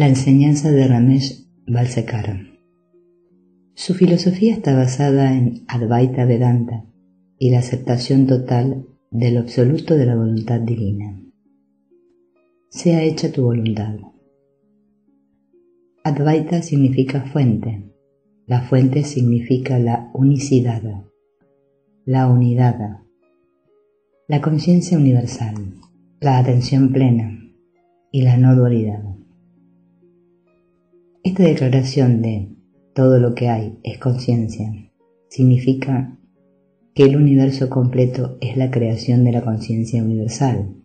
La enseñanza de Ramesh Balsekara. Su filosofía está basada en Advaita Vedanta y la aceptación total del absoluto de la voluntad divina. Sea hecha tu voluntad. Advaita significa fuente. La fuente significa la unicidad, la unidad, la conciencia universal, la atención plena y la no dualidad. Esta declaración de todo lo que hay es conciencia significa que el universo completo es la creación de la conciencia universal.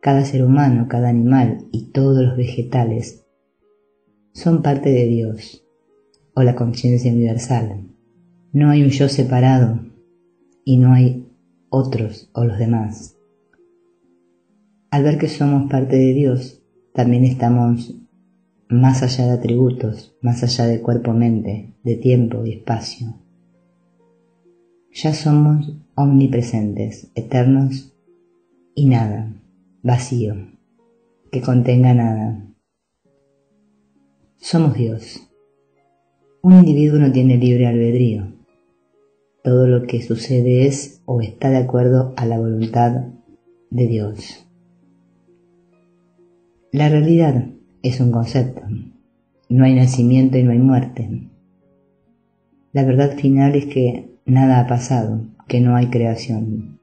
Cada ser humano, cada animal y todos los vegetales son parte de Dios o la conciencia universal. No hay un yo separado y no hay otros o los demás. Al ver que somos parte de Dios, también estamos más allá de atributos, más allá de cuerpo-mente, de tiempo y espacio. Ya somos omnipresentes, eternos y nada, vacío, que contenga nada. Somos Dios. Un individuo no tiene libre albedrío. Todo lo que sucede es o está de acuerdo a la voluntad de Dios. La realidad es un concepto. No hay nacimiento y no hay muerte. La verdad final es que nada ha pasado, que no hay creación,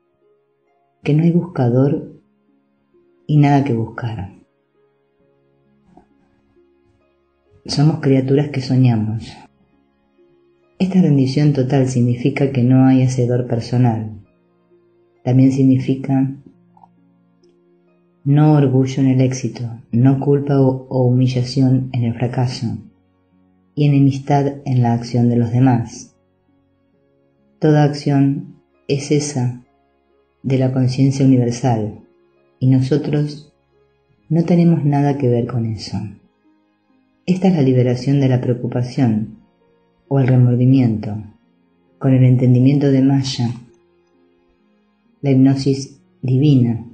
que no hay buscador y nada que buscar. Somos criaturas que soñamos. Esta rendición total significa que no hay hacedor personal. También significa no orgullo en el éxito, no culpa o, humillación en el fracaso, y enemistad en la acción de los demás. Toda acción es esa de la conciencia universal, y nosotros no tenemos nada que ver con eso. Esta es la liberación de la preocupación o el remordimiento, con el entendimiento de Maya, la hipnosis divina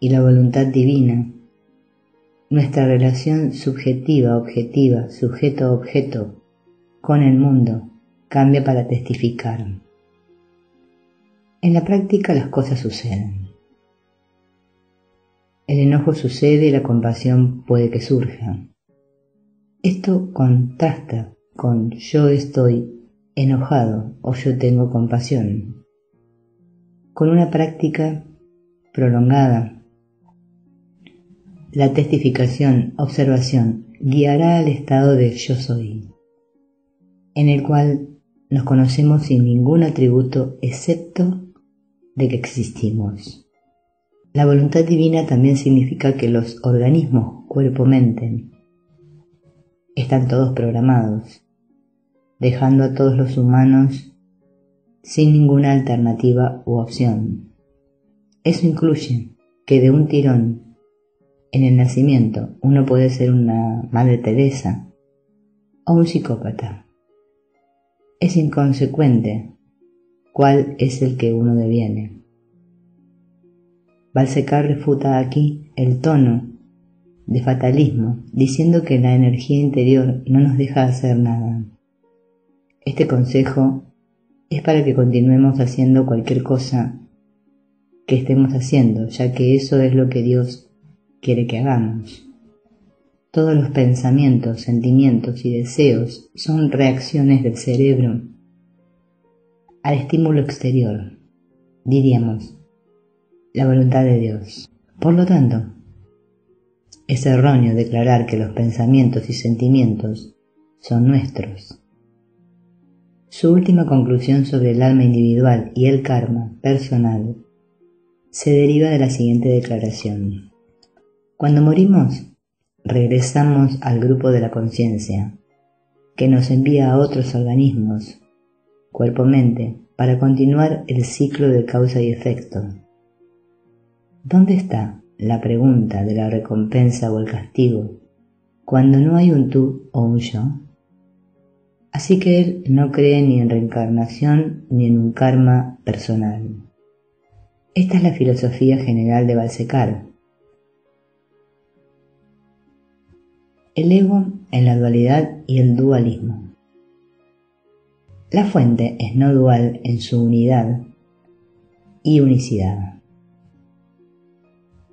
y la voluntad divina, nuestra relación subjetiva, objetiva, sujeto-objeto con el mundo cambia para testificar. En la práctica las cosas suceden. El enojo sucede y la compasión puede que surja. Esto contrasta con yo estoy enojado o yo tengo compasión. Con una práctica prolongada la testificación, observación, guiará al estado de yo soy, en el cual nos conocemos sin ningún atributo excepto de que existimos. La voluntad divina también significa que los organismos cuerpo-mente están todos programados, dejando a todos los humanos sin ninguna alternativa u opción. Eso incluye que de un tirón en el nacimiento uno puede ser una Madre Teresa o un psicópata. Es inconsecuente cuál es el que uno deviene. Balsecar refuta aquí el tono de fatalismo, diciendo que la energía interior no nos deja hacer nada. Este consejo es para que continuemos haciendo cualquier cosa que estemos haciendo, ya que eso es lo que Dios quiere que hagamos. Todos los pensamientos, sentimientos y deseos son reacciones del cerebro al estímulo exterior, diríamos, la voluntad de Dios. Por lo tanto, es erróneo declarar que los pensamientos y sentimientos son nuestros. Su última conclusión sobre el alma individual y el karma personal se deriva de la siguiente declaración. Cuando morimos, regresamos al grupo de la conciencia, que nos envía a otros organismos, cuerpo-mente, para continuar el ciclo de causa y efecto. ¿Dónde está la pregunta de la recompensa o el castigo cuando no hay un tú o un yo? Así que él no cree ni en reencarnación ni en un karma personal. Esta es la filosofía general de Balsecar El ego en la dualidad y el dualismo. La fuente es no dual en su unidad y unicidad.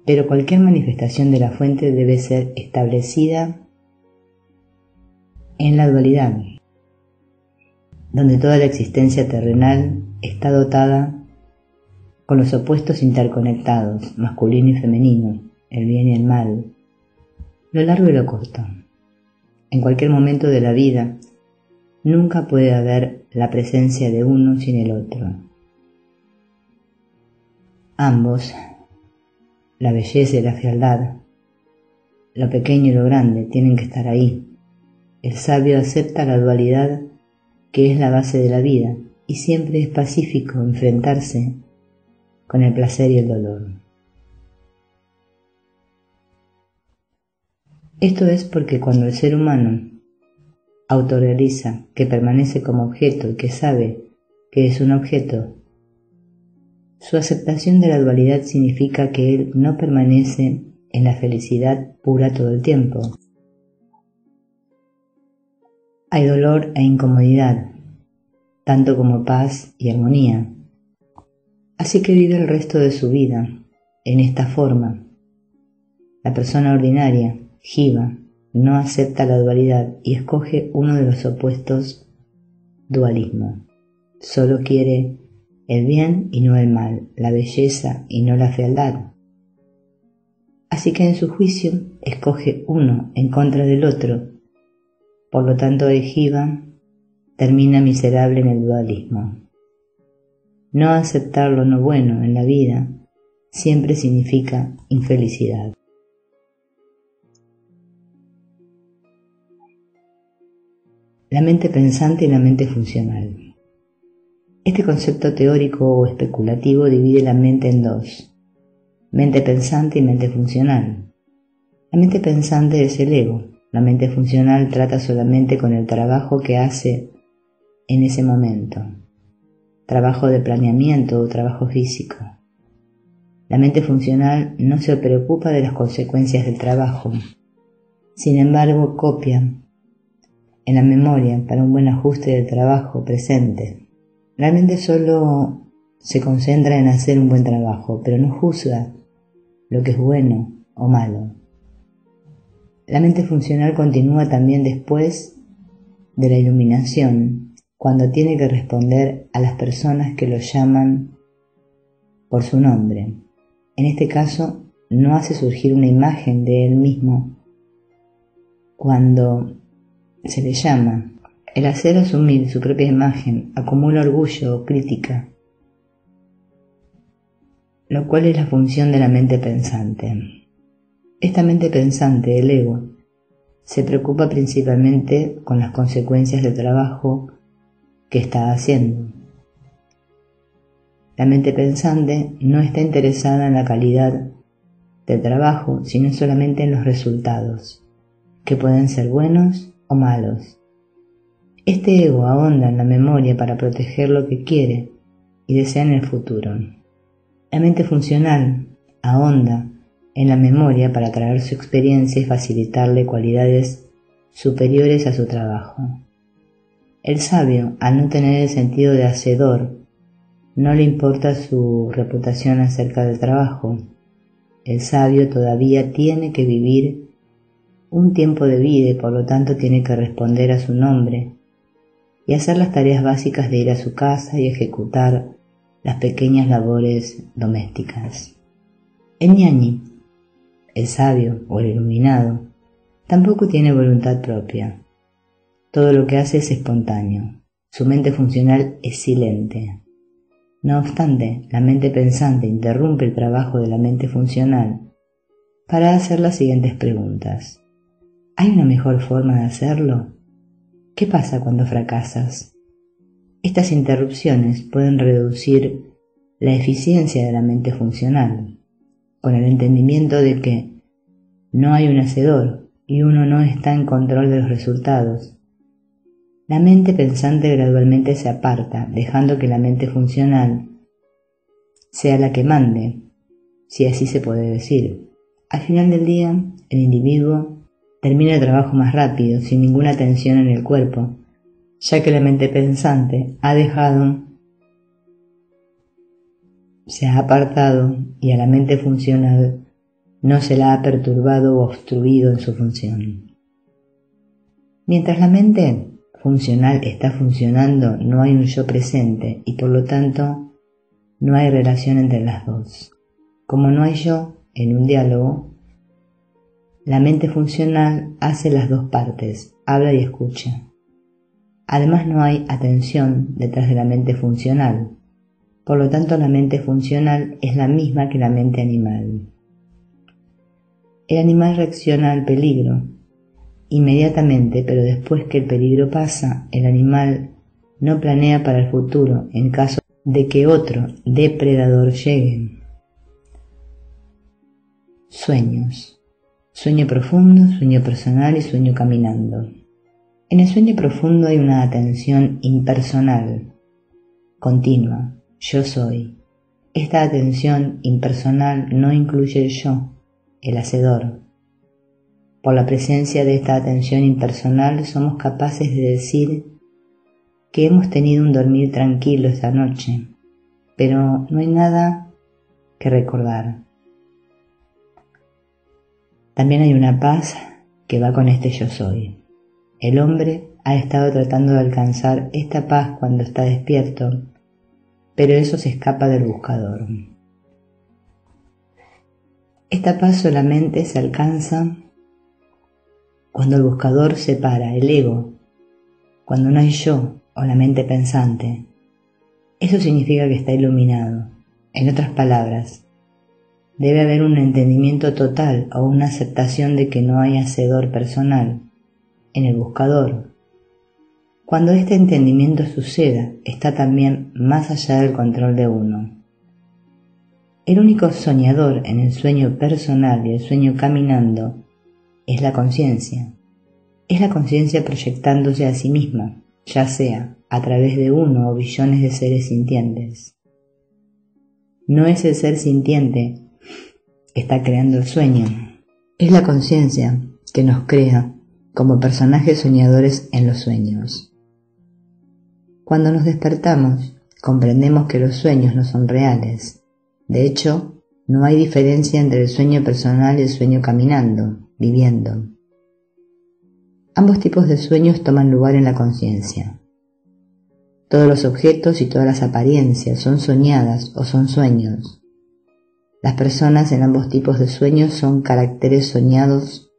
Pero cualquier manifestación de la fuente debe ser establecida en la dualidad, donde toda la existencia terrenal está dotada con los opuestos interconectados, masculino y femenino, el bien y el mal, lo largo y lo corto. En cualquier momento de la vida, nunca puede haber la presencia de uno sin el otro. Ambos, la belleza y la fealdad, lo pequeño y lo grande, tienen que estar ahí. El sabio acepta la dualidad que es la base de la vida y siempre es pacífico enfrentarse con el placer y el dolor. Esto es porque cuando el ser humano autorrealiza que permanece como objeto y que sabe que es un objeto, su aceptación de la dualidad significa que él no permanece en la felicidad pura todo el tiempo. Hay dolor e incomodidad, tanto como paz y armonía. Así que vive el resto de su vida en esta forma. La persona ordinaria, Jiva, no acepta la dualidad y escoge uno de los opuestos dualismo. Solo quiere el bien y no el mal, la belleza y no la fealdad. Así que en su juicio escoge uno en contra del otro. Por lo tanto, el Jiva termina miserable en el dualismo. No aceptar lo no bueno en la vida siempre significa infelicidad. La mente pensante y la mente funcional. Este concepto teórico o especulativo divide la mente en dos, mente pensante y mente funcional. La mente pensante es el ego, la mente funcional trata solamente con el trabajo que hace en ese momento trabajo de planeamiento o trabajo físico. La mente funcional no se preocupa de las consecuencias del trabajo. Sin embargo, copia en la memoria para un buen ajuste del trabajo presente. La mente solo se concentra en hacer un buen trabajo, pero no juzga lo que es bueno o malo. La mente funcional continúa también después de la iluminación cuando tiene que responder a las personas que lo llaman por su nombre. En este caso, no hace surgir una imagen de él mismo cuando se le llama. El hacer asumir su propia imagen acumula orgullo o crítica, lo cual es la función de la mente pensante. Esta mente pensante, el ego, se preocupa principalmente con las consecuencias del trabajo que está haciendo. La mente pensante no está interesada en la calidad del trabajo, sino solamente en los resultados, que pueden ser buenos o malos. Este ego ahonda en la memoria para proteger lo que quiere y desea en el futuro. La mente funcional ahonda en la memoria para traer su experiencia y facilitarle cualidades superiores a su trabajo. El sabio, al no tener el sentido de hacedor, no le importa su reputación acerca del trabajo. El sabio todavía tiene que vivir un tiempo de vida y por lo tanto tiene que responder a su nombre y hacer las tareas básicas de ir a su casa y ejecutar las pequeñas labores domésticas. El ñañi, el sabio o el iluminado, tampoco tiene voluntad propia. Todo lo que hace es espontáneo. Su mente funcional es silente. No obstante, la mente pensante interrumpe el trabajo de la mente funcional para hacer las siguientes preguntas. ¿Hay una mejor forma de hacerlo? ¿Qué pasa cuando fracasas? Estas interrupciones pueden reducir la eficiencia de la mente funcional, con el entendimiento de que no hay un hacedor y uno no está en control de los resultados, la mente pensante gradualmente se aparta, dejando que la mente funcional sea la que mande, si así se puede decir. Al final del día, el individuo termina el trabajo más rápido, sin ninguna tensión en el cuerpo, ya que la mente pensante ha dejado, se ha apartado y a la mente funcional no se la ha perturbado o obstruido en su función. Mientras la mente funcional está funcionando, no hay un yo presente y por lo tanto no hay relación entre las dos. Como no hay yo en un diálogo, la mente funcional hace las dos partes, habla y escucha. Además no hay atención detrás de la mente funcional, por lo tanto la mente funcional es la misma que la mente animal. El animal reacciona al peligro inmediatamente, pero después que el peligro pasa, el animal no planea para el futuro en caso de que otro depredador llegue. Sueños. Sueño profundo, sueño personal y sueño caminando. En el sueño profundo hay una atención impersonal, continua, yo soy. Esta atención impersonal no incluye el yo, el hacedor. Por la presencia de esta atención impersonal somos capaces de decir que hemos tenido un dormir tranquilo esta noche, pero no hay nada que recordar. También hay una paz que va con este yo soy. El hombre ha estado tratando de alcanzar esta paz cuando está despierto, pero eso se escapa del buscador. Esta paz solamente se alcanza cuando el buscador separa el ego, cuando no hay yo o la mente pensante. Eso significa que está iluminado. En otras palabras, Debe haber un entendimiento total o una aceptación de que no hay hacedor personal en el buscador. Cuando este entendimiento suceda, está también más allá del control de uno. El único soñador en el sueño personal y el sueño caminando es la conciencia. Es la conciencia proyectándose a sí misma, ya sea a través de uno o billones de seres sintientes. No es el ser sintiente está creando el sueño. Es la conciencia que nos crea como personajes soñadores en los sueños. Cuando nos despertamos, comprendemos que los sueños no son reales. De hecho, no hay diferencia entre el sueño personal y el sueño caminando, viviendo. Ambos tipos de sueños toman lugar en la conciencia. Todos los objetos y todas las apariencias son soñadas o son sueños, las personas en ambos tipos de sueños son caracteres soñados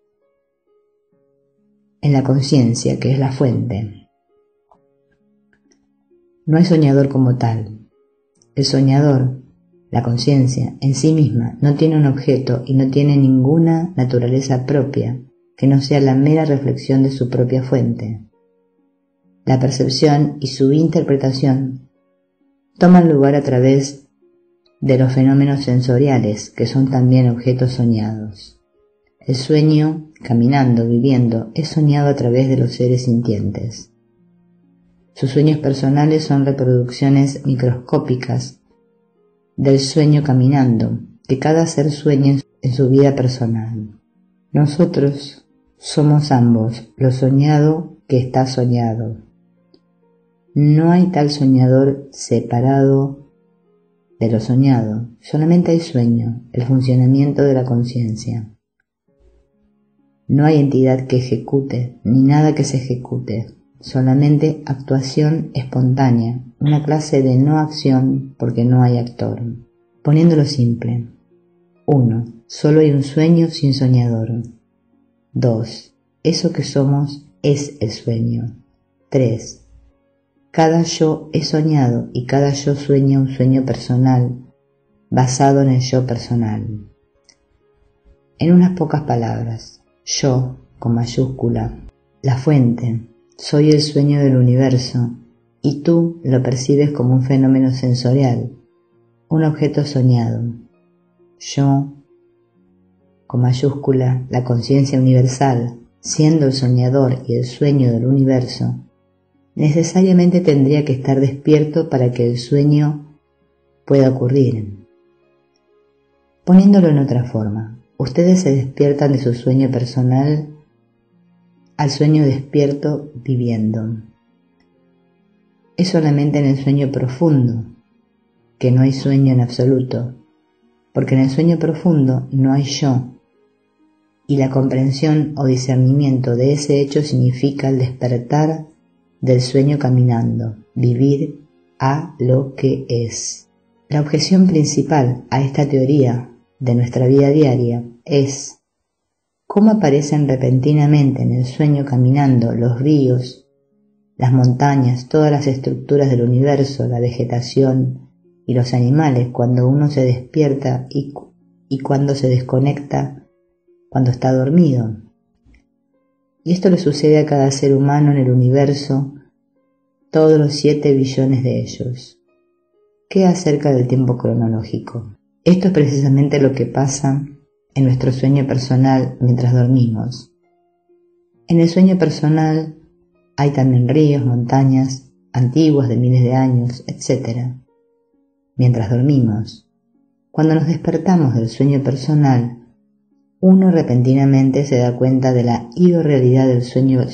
en la conciencia, que es la fuente. No hay soñador como tal. El soñador, la conciencia, en sí misma, no tiene un objeto y no tiene ninguna naturaleza propia que no sea la mera reflexión de su propia fuente. La percepción y su interpretación toman lugar a través de los fenómenos sensoriales, que son también objetos soñados. El sueño, caminando, viviendo, es soñado a través de los seres sintientes. Sus sueños personales son reproducciones microscópicas del sueño caminando, que cada ser sueña en su vida personal. Nosotros somos ambos, lo soñado que está soñado. No hay tal soñador separado de lo soñado, solamente hay sueño, el funcionamiento de la conciencia. No hay entidad que ejecute, ni nada que se ejecute, solamente actuación espontánea, una clase de no acción porque no hay actor. Poniéndolo simple. 1. Solo hay un sueño sin soñador. 2. Eso que somos es el sueño. 3. Cada yo es soñado y cada yo sueña un sueño personal, basado en el yo personal. En unas pocas palabras, yo, con mayúscula, la fuente, soy el sueño del universo y tú lo percibes como un fenómeno sensorial, un objeto soñado. Yo, con mayúscula, la conciencia universal, siendo el soñador y el sueño del universo, necesariamente tendría que estar despierto para que el sueño pueda ocurrir. Poniéndolo en otra forma, ustedes se despiertan de su sueño personal al sueño despierto viviendo. Es solamente en el sueño profundo que no hay sueño en absoluto, porque en el sueño profundo no hay yo, y la comprensión o discernimiento de ese hecho significa el despertar del sueño caminando, vivir a lo que es. La objeción principal a esta teoría de nuestra vida diaria es cómo aparecen repentinamente en el sueño caminando los ríos, las montañas, todas las estructuras del universo, la vegetación y los animales cuando uno se despierta y, cuando se desconecta cuando está dormido. Y esto le sucede a cada ser humano en el universo, todos los siete billones de ellos. ¿Qué acerca del tiempo cronológico? Esto es precisamente lo que pasa en nuestro sueño personal mientras dormimos. En el sueño personal hay también ríos, montañas, antiguos de miles de años, etc. Mientras dormimos, cuando nos despertamos del sueño personal, uno repentinamente se da cuenta de la irrealidad del sueño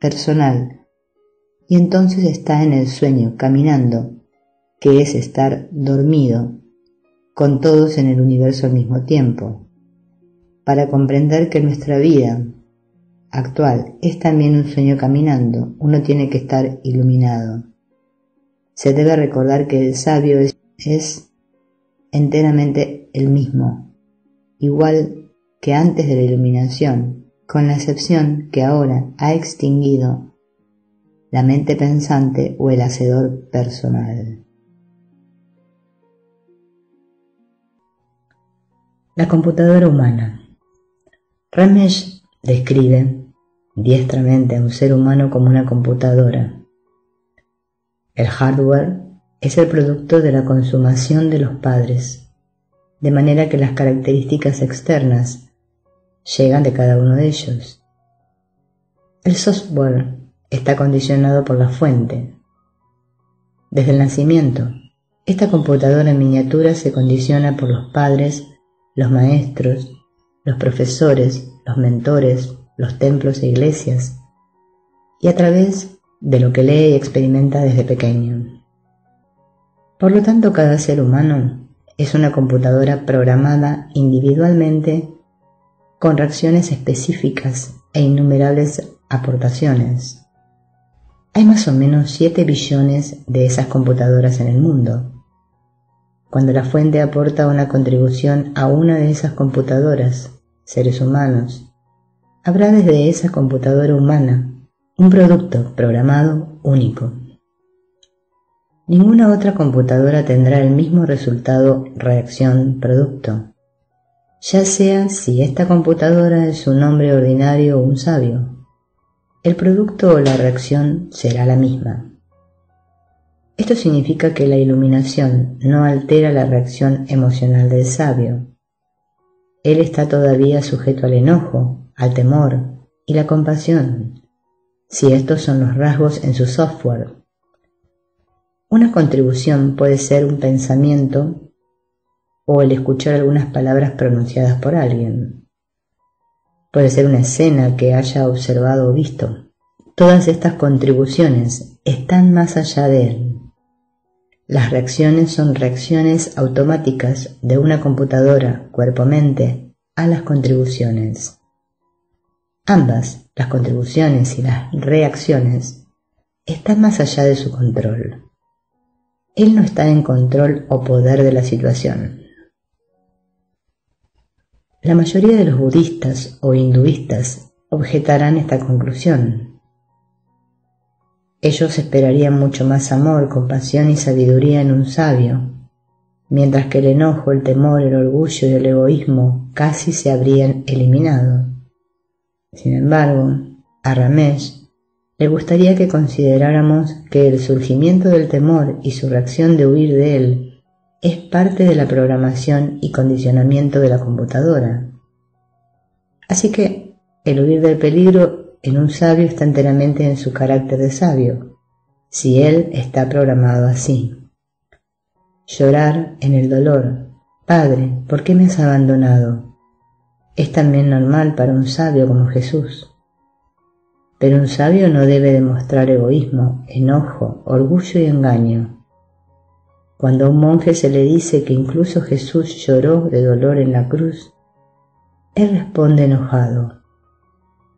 personal y entonces está en el sueño caminando, que es estar dormido, con todos en el universo al mismo tiempo para comprender que nuestra vida actual es también un sueño caminando, uno tiene que estar iluminado. Se debe recordar que el sabio es, enteramente el mismo, igual que antes de la iluminación, con la excepción que ahora ha extinguido la mente pensante o el hacedor personal. La computadora humana Ramesh describe diestramente a un ser humano como una computadora. El hardware es el producto de la consumación de los padres, de manera que las características externas llegan de cada uno de ellos. El software está condicionado por la fuente. Desde el nacimiento, esta computadora en miniatura se condiciona por los padres, los maestros, los profesores, los mentores, los templos e iglesias, y a través de lo que lee y experimenta desde pequeño. Por lo tanto, cada ser humano es una computadora programada individualmente con reacciones específicas e innumerables aportaciones. Hay más o menos 7 billones de esas computadoras en el mundo. Cuando la fuente aporta una contribución a una de esas computadoras, seres humanos, habrá desde esa computadora humana un producto programado único. Ninguna otra computadora tendrá el mismo resultado reacción-producto, ya sea si esta computadora es un hombre ordinario o un sabio. El producto o la reacción será la misma. Esto significa que la iluminación no altera la reacción emocional del sabio. Él está todavía sujeto al enojo, al temor y la compasión, si estos son los rasgos en su software. Una contribución puede ser un pensamiento o el escuchar algunas palabras pronunciadas por alguien. Puede ser una escena que haya observado o visto. Todas estas contribuciones están más allá de él. Las reacciones son reacciones automáticas de una computadora cuerpo-mente a las contribuciones. Ambas, las contribuciones y las reacciones, están más allá de su control. Él no está en control o poder de la situación. La mayoría de los budistas o hinduistas objetarán esta conclusión, ellos esperarían mucho más amor, compasión y sabiduría en un sabio, mientras que el enojo, el temor, el orgullo y el egoísmo casi se habrían eliminado. Sin embargo, a Ramesh le gustaría que consideráramos que el surgimiento del temor y su reacción de huir de él es parte de la programación y condicionamiento de la computadora. Así que el huir del peligro en un sabio está enteramente en su carácter de sabio, si él está programado así. Llorar en el dolor. Padre, ¿por qué me has abandonado? Es también normal para un sabio como Jesús. Pero un sabio no debe demostrar egoísmo, enojo, orgullo y engaño. Cuando a un monje se le dice que incluso Jesús lloró de dolor en la cruz, él responde enojado,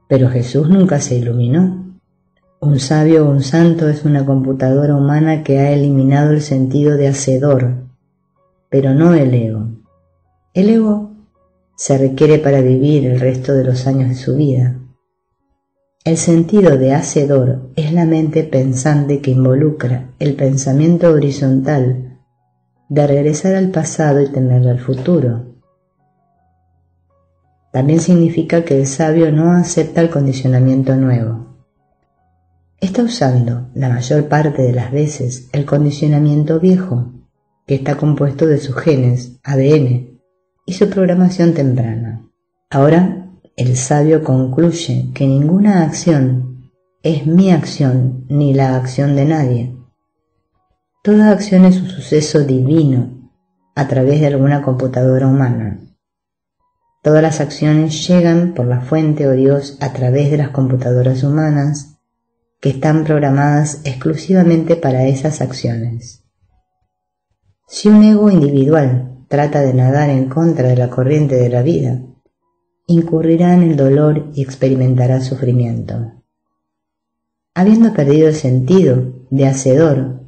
pero Jesús nunca se iluminó. Un sabio o un santo es una computadora humana que ha eliminado el sentido de hacedor, pero no el ego. El ego se requiere para vivir el resto de los años de su vida. El sentido de hacedor es la mente pensante que involucra el pensamiento horizontal de regresar al pasado y tener al futuro. También significa que el sabio no acepta el condicionamiento nuevo. Está usando la mayor parte de las veces el condicionamiento viejo, que está compuesto de sus genes, ADN, y su programación temprana. Ahora el sabio concluye que ninguna acción es mi acción ni la acción de nadie. Toda acción es un suceso divino a través de alguna computadora humana. Todas las acciones llegan por la fuente o Dios a través de las computadoras humanas que están programadas exclusivamente para esas acciones. Si un ego individual trata de nadar en contra de la corriente de la vida, incurrirá en el dolor y experimentará sufrimiento. Habiendo perdido el sentido de hacedor,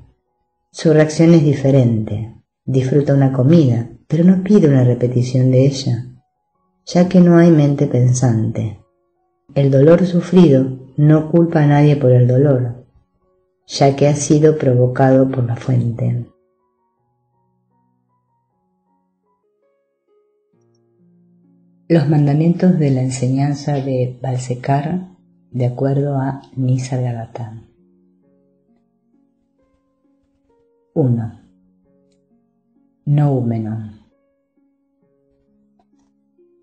su reacción es diferente. Disfruta una comida, pero no pide una repetición de ella, ya que no hay mente pensante. El dolor sufrido no culpa a nadie por el dolor, ya que ha sido provocado por la fuente. Los mandamientos de la enseñanza de Balsekar de acuerdo a Nisargadatta. 1. Noúmeno.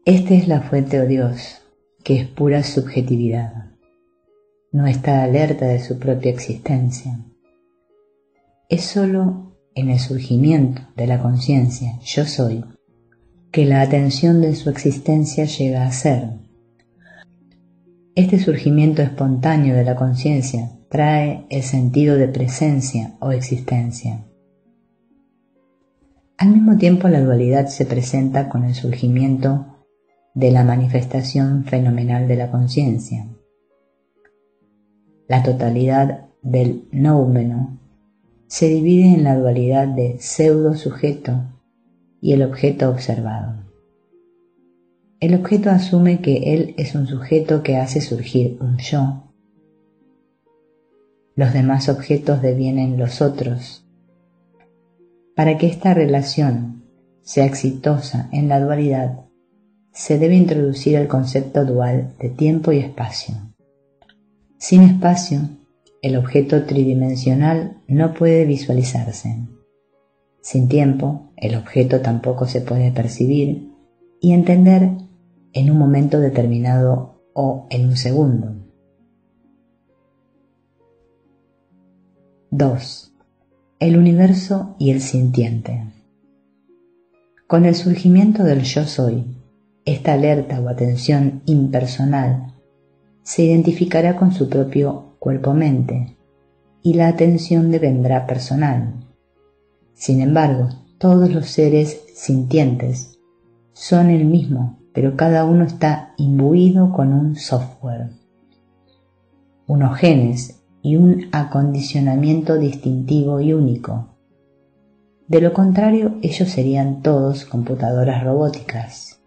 Esta es la fuente o Dios, que es pura subjetividad. No está alerta de su propia existencia. Es sólo en el surgimiento de la conciencia yo soy que la atención de su existencia llega a ser. Este surgimiento espontáneo de la conciencia trae el sentido de presencia o existencia. Al mismo tiempo la dualidad se presenta con el surgimiento de la manifestación fenomenal de la conciencia. La totalidad del noumeno se divide en la dualidad de pseudo sujeto y el objeto observado. El objeto asume que él es un sujeto que hace surgir un yo. Los demás objetos devienen los otros. Para que esta relación sea exitosa en la dualidad, se debe introducir el concepto dual de tiempo y espacio. Sin espacio, el objeto tridimensional no puede visualizarse. Sin tiempo, el objeto tampoco se puede percibir y entender en un momento determinado o en un segundo. 2. El universo y el sintiente. Con el surgimiento del yo soy, esta alerta o atención impersonal se identificará con su propio cuerpo-mente y la atención devendrá personal. Sin embargo, todos los seres sintientes son el mismo, pero cada uno está imbuido con un software, unos genes y un acondicionamiento distintivo y único. De lo contrario, ellos serían todos computadoras robóticas.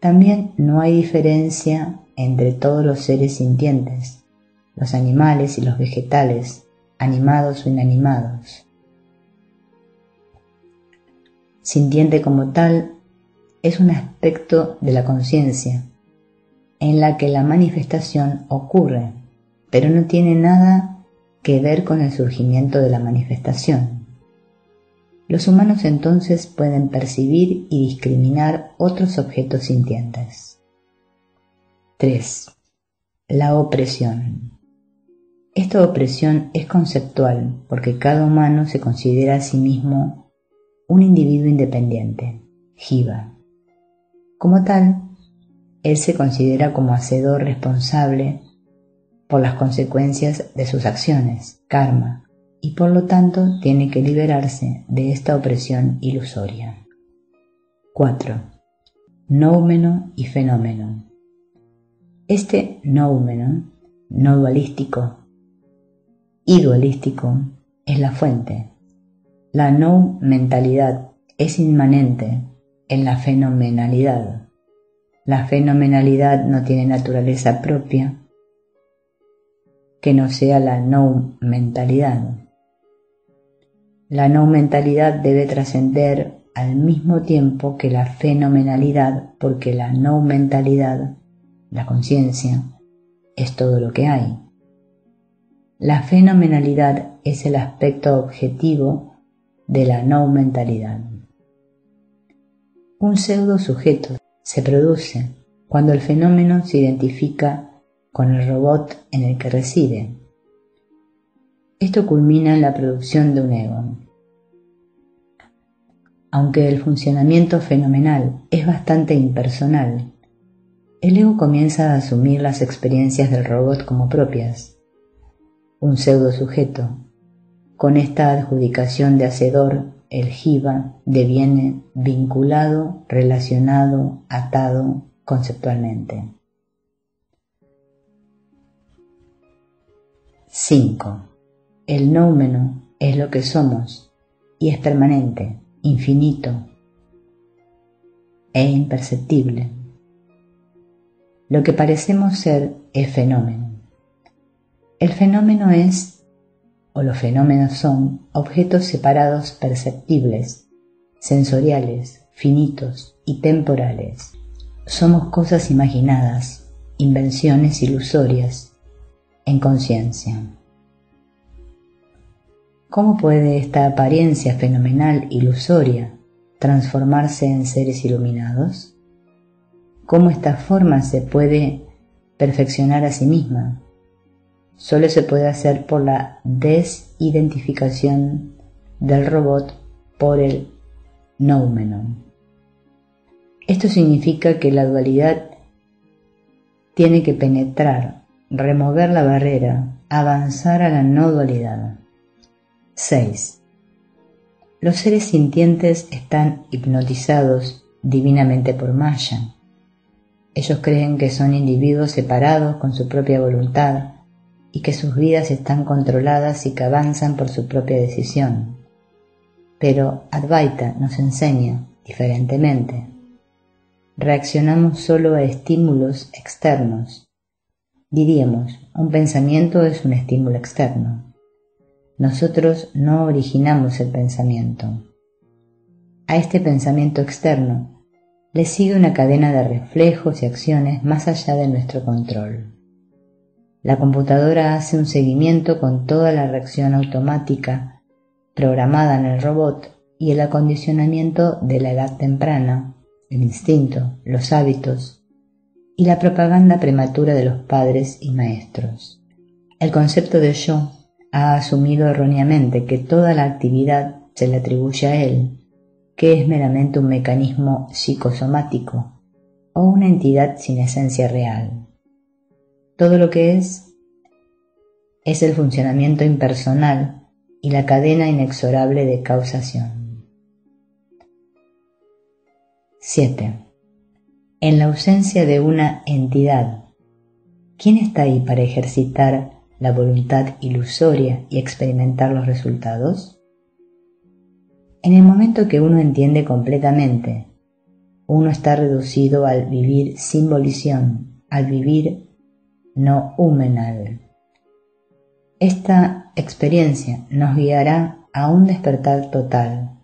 También no hay diferencia entre todos los seres sintientes, los animales y los vegetales, animados o inanimados. sintiente como tal, es un aspecto de la conciencia, en la que la manifestación ocurre, pero no tiene nada que ver con el surgimiento de la manifestación. Los humanos entonces pueden percibir y discriminar otros objetos sintientes. 3. La opresión. Esta opresión es conceptual porque cada humano se considera a sí mismo un individuo independiente, Jiva. Como tal, él se considera como hacedor responsable por las consecuencias de sus acciones, karma, y por lo tanto tiene que liberarse de esta opresión ilusoria. 4. Noumeno y fenómeno. Este noumeno, no dualístico y dualístico, es la fuente. La no mentalidad es inmanente en la fenomenalidad. La fenomenalidad no tiene naturaleza propia que no sea la no mentalidad. La no mentalidad debe trascender al mismo tiempo que la fenomenalidad porque la no mentalidad, la conciencia, es todo lo que hay. La fenomenalidad es el aspecto objetivo de la no mentalidad. Un pseudo sujeto se produce cuando el fenómeno se identifica con el robot en el que reside. Esto culmina en la producción de un ego. Aunque el funcionamiento fenomenal es bastante impersonal, el ego comienza a asumir las experiencias del robot como propias. Un pseudo sujeto, con esta adjudicación de hacedor, el jiva deviene vinculado, relacionado, atado conceptualmente. 5. El nómeno es lo que somos y es permanente, infinito e imperceptible. Lo que parecemos ser es fenómeno. El fenómeno es, o los fenómenos son, objetos separados perceptibles, sensoriales, finitos y temporales. Somos cosas imaginadas, invenciones ilusorias, en conciencia. ¿Cómo puede esta apariencia fenomenal ilusoria transformarse en seres iluminados? ¿Cómo esta forma se puede perfeccionar a sí misma? Solo se puede hacer por la desidentificación del robot por el noumenon. Esto significa que la dualidad tiene que penetrar, remover la barrera, avanzar a la no dualidad. 6. Los seres sintientes están hipnotizados divinamente por Maya. Ellos creen que son individuos separados con su propia voluntad y que sus vidas están controladas y que avanzan por su propia decisión. Pero Advaita nos enseña diferentemente. Reaccionamos solo a estímulos externos. Diríamos, un pensamiento es un estímulo externo. Nosotros no originamos el pensamiento. A este pensamiento externo le sigue una cadena de reflejos y acciones más allá de nuestro control. La computadora hace un seguimiento con toda la reacción automática programada en el robot y el acondicionamiento de la edad temprana, el instinto, los hábitos y la propaganda prematura de los padres y maestros. El concepto de yo ha asumido erróneamente que toda la actividad se le atribuye a él, que es meramente un mecanismo psicosomático o una entidad sin esencia real. Todo lo que es es el funcionamiento impersonal y la cadena inexorable de causación. 7. En la ausencia de una entidad, ¿quién está ahí para ejercitar la voluntad ilusoria y experimentar los resultados? En el momento que uno entiende completamente, uno está reducido al vivir sin volición, al vivir no humenal. Esta experiencia nos guiará a un despertar total,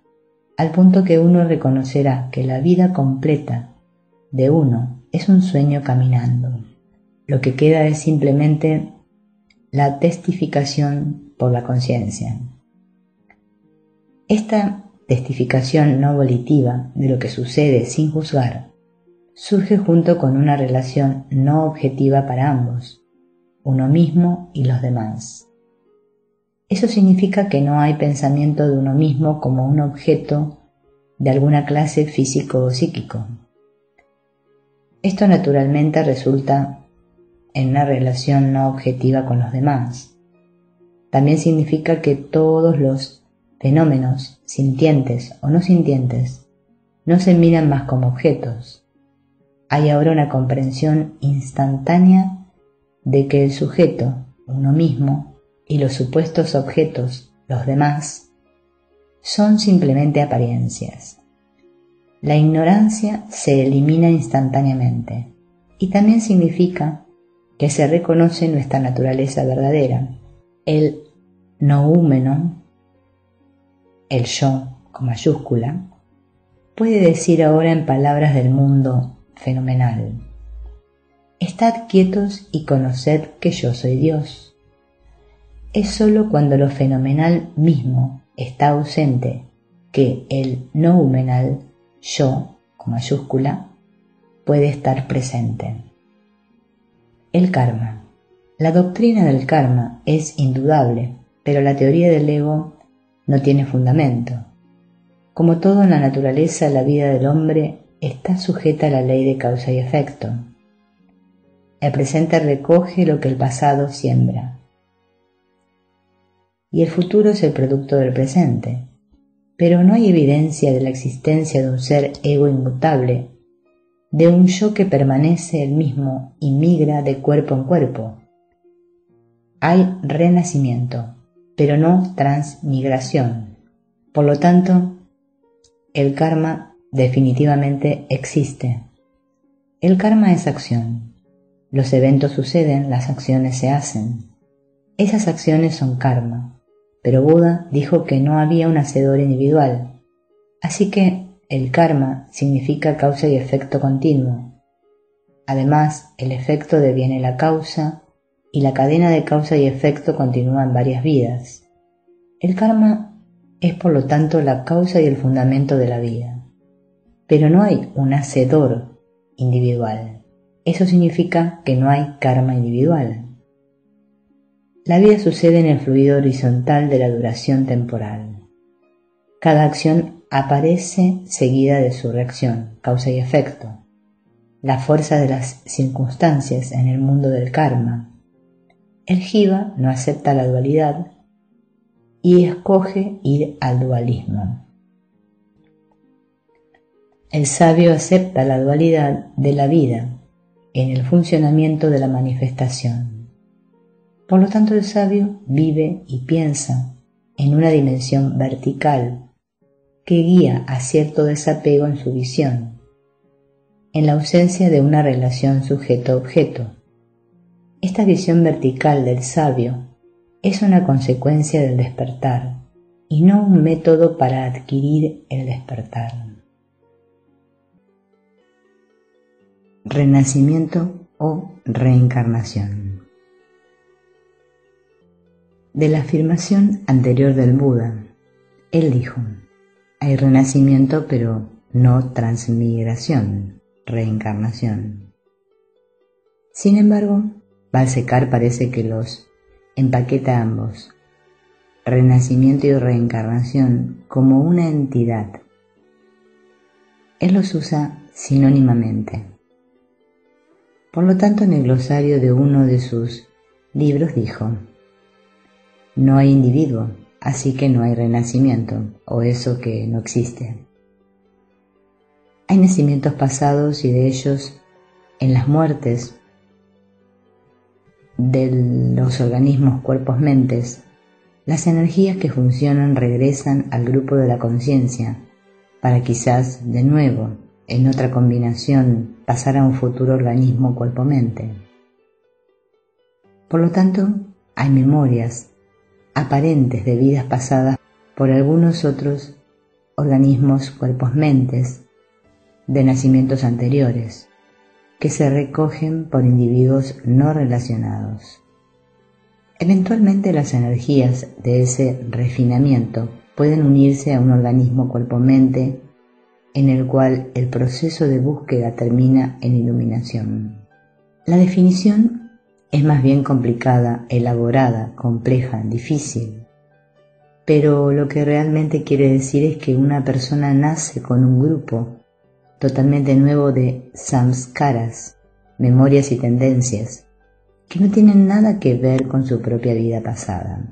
al punto que uno reconocerá que la vida completa de uno es un sueño caminando. Lo que queda es simplemente la testificación por la conciencia. Esta testificación no volitiva de lo que sucede sin juzgar surge junto con una relación no objetiva para ambos, uno mismo y los demás. Eso significa que no hay pensamiento de uno mismo como un objeto de alguna clase físico o psíquico. Esto naturalmente resulta en una relación no objetiva con los demás. También significa que todos los fenómenos, sintientes o no sintientes, no se miran más como objetos. Hay ahora una comprensión instantánea de que el sujeto, uno mismo, y los supuestos objetos, los demás, son simplemente apariencias. La ignorancia se elimina instantáneamente y también significa que se reconoce nuestra naturaleza verdadera, el noúmeno, el yo con mayúscula, puede decir ahora en palabras del mundo fenomenal, Estad quietos y conoced que yo soy Dios. Es sólo cuando lo fenomenal mismo está ausente que el noúmenal, yo con mayúscula, puede estar presente. El karma. La doctrina del karma es indudable, pero la teoría del ego no tiene fundamento. Como todo en la naturaleza, la vida del hombre está sujeta a la ley de causa y efecto. El presente recoge lo que el pasado siembra. Y el futuro es el producto del presente. Pero no hay evidencia de la existencia de un ser ego inmutable de un yo que permanece el mismo y migra de cuerpo en cuerpo. Hay renacimiento, pero no transmigración. Por lo tanto, el karma definitivamente existe. El karma es acción. Los eventos suceden, las acciones se hacen. Esas acciones son karma. Pero Buda dijo que no había un hacedor individual. Así que el karma significa causa y efecto continuo. Además, el efecto deviene la causa y la cadena de causa y efecto continúa en varias vidas. El karma es por lo tanto la causa y el fundamento de la vida. Pero no hay un hacedor individual. Eso significa que no hay karma individual. La vida sucede en el fluido horizontal de la duración temporal. Cada acción aparece seguida de su reacción, causa y efecto, la fuerza de las circunstancias en el mundo del karma. El jiva no acepta la dualidad y escoge ir al dualismo. El sabio acepta la dualidad de la vida en el funcionamiento de la manifestación. Por lo tanto, el sabio vive y piensa en una dimensión vertical que guía a cierto desapego en su visión, en la ausencia de una relación sujeto-objeto. Esta visión vertical del sabio es una consecuencia del despertar y no un método para adquirir el despertar. Renacimiento o reencarnación. De la afirmación anterior del Buda, él dijo, hay renacimiento, pero no transmigración, reencarnación. Sin embargo, Balsecar parece que los empaqueta ambos, renacimiento y reencarnación, como una entidad. Él los usa sinónimamente. Por lo tanto, en el glosario de uno de sus libros dijo, no hay individuo, así que no hay renacimiento, o eso que no existe. Hay nacimientos pasados y de ellos, en las muertes de los organismos cuerpos-mentes, las energías que funcionan regresan al grupo de la conciencia para quizás de nuevo, en otra combinación, pasar a un futuro organismo cuerpo-mente. Por lo tanto, hay memorias aparentes de vidas pasadas por algunos otros organismos cuerpos-mentes de nacimientos anteriores, que se recogen por individuos no relacionados. Eventualmente las energías de ese refinamiento pueden unirse a un organismo cuerpo-mente en el cual el proceso de búsqueda termina en iluminación. La definición es más bien complicada, elaborada, compleja, difícil. Pero lo que realmente quiere decir es que una persona nace con un grupo totalmente nuevo de samskaras, memorias y tendencias, que no tienen nada que ver con su propia vida pasada.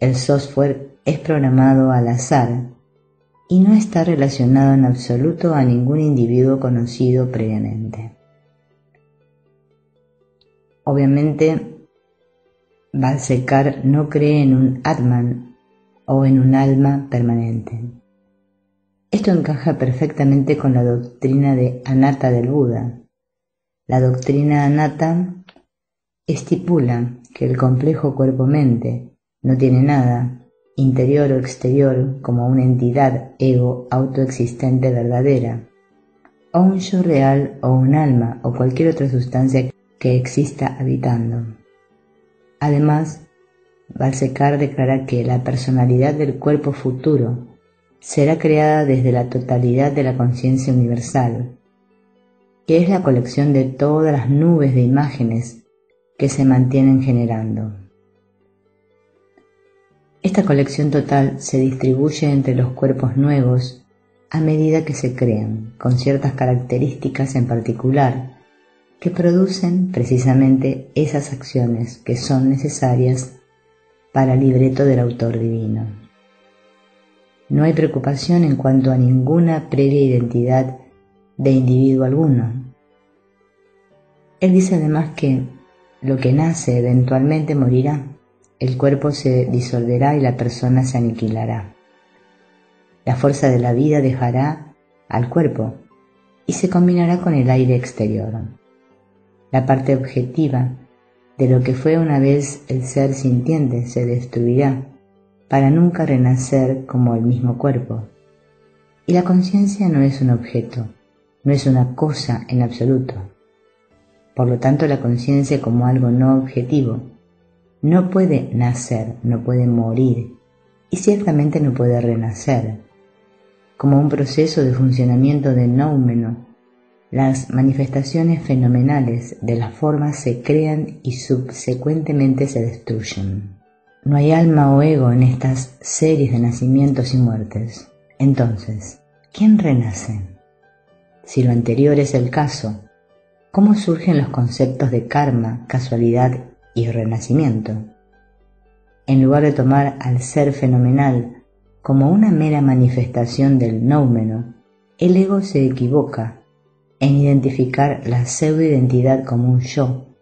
El software es programado al azar y no está relacionado en absoluto a ningún individuo conocido previamente. Obviamente, Balsekar no cree en un Atman o en un alma permanente. Esto encaja perfectamente con la doctrina de Anatta del Buda. La doctrina Anatta estipula que el complejo cuerpo-mente no tiene nada, interior o exterior, como una entidad ego autoexistente verdadera, o un yo real o un alma o cualquier otra sustancia que exista habitando. Además, Balsekar declara que la personalidad del cuerpo futuro será creada desde la totalidad de la conciencia universal, que es la colección de todas las nubes de imágenes que se mantienen generando. Esta colección total se distribuye entre los cuerpos nuevos a medida que se crean, con ciertas características en particular, que producen precisamente esas acciones que son necesarias para el libreto del autor divino. No hay preocupación en cuanto a ninguna previa identidad de individuo alguno. Él dice además que lo que nace eventualmente morirá, el cuerpo se disolverá y la persona se aniquilará. La fuerza de la vida dejará al cuerpo y se combinará con el aire exterior. La parte objetiva de lo que fue una vez el ser sintiente se destruirá para nunca renacer como el mismo cuerpo. Y la conciencia no es un objeto, no es una cosa en absoluto. Por lo tanto, la conciencia como algo no objetivo no puede nacer, no puede morir y ciertamente no puede renacer. Como un proceso de funcionamiento de noumeno, las manifestaciones fenomenales de las formas se crean y subsecuentemente se destruyen. No hay alma o ego en estas series de nacimientos y muertes. Entonces, ¿quién renace? Si lo anterior es el caso, ¿Cómo surgen los conceptos de karma, casualidad y renacimiento? En lugar de tomar al ser fenomenal como una mera manifestación del noumeno, el ego se equivoca en identificar la pseudo-identidad como un yo,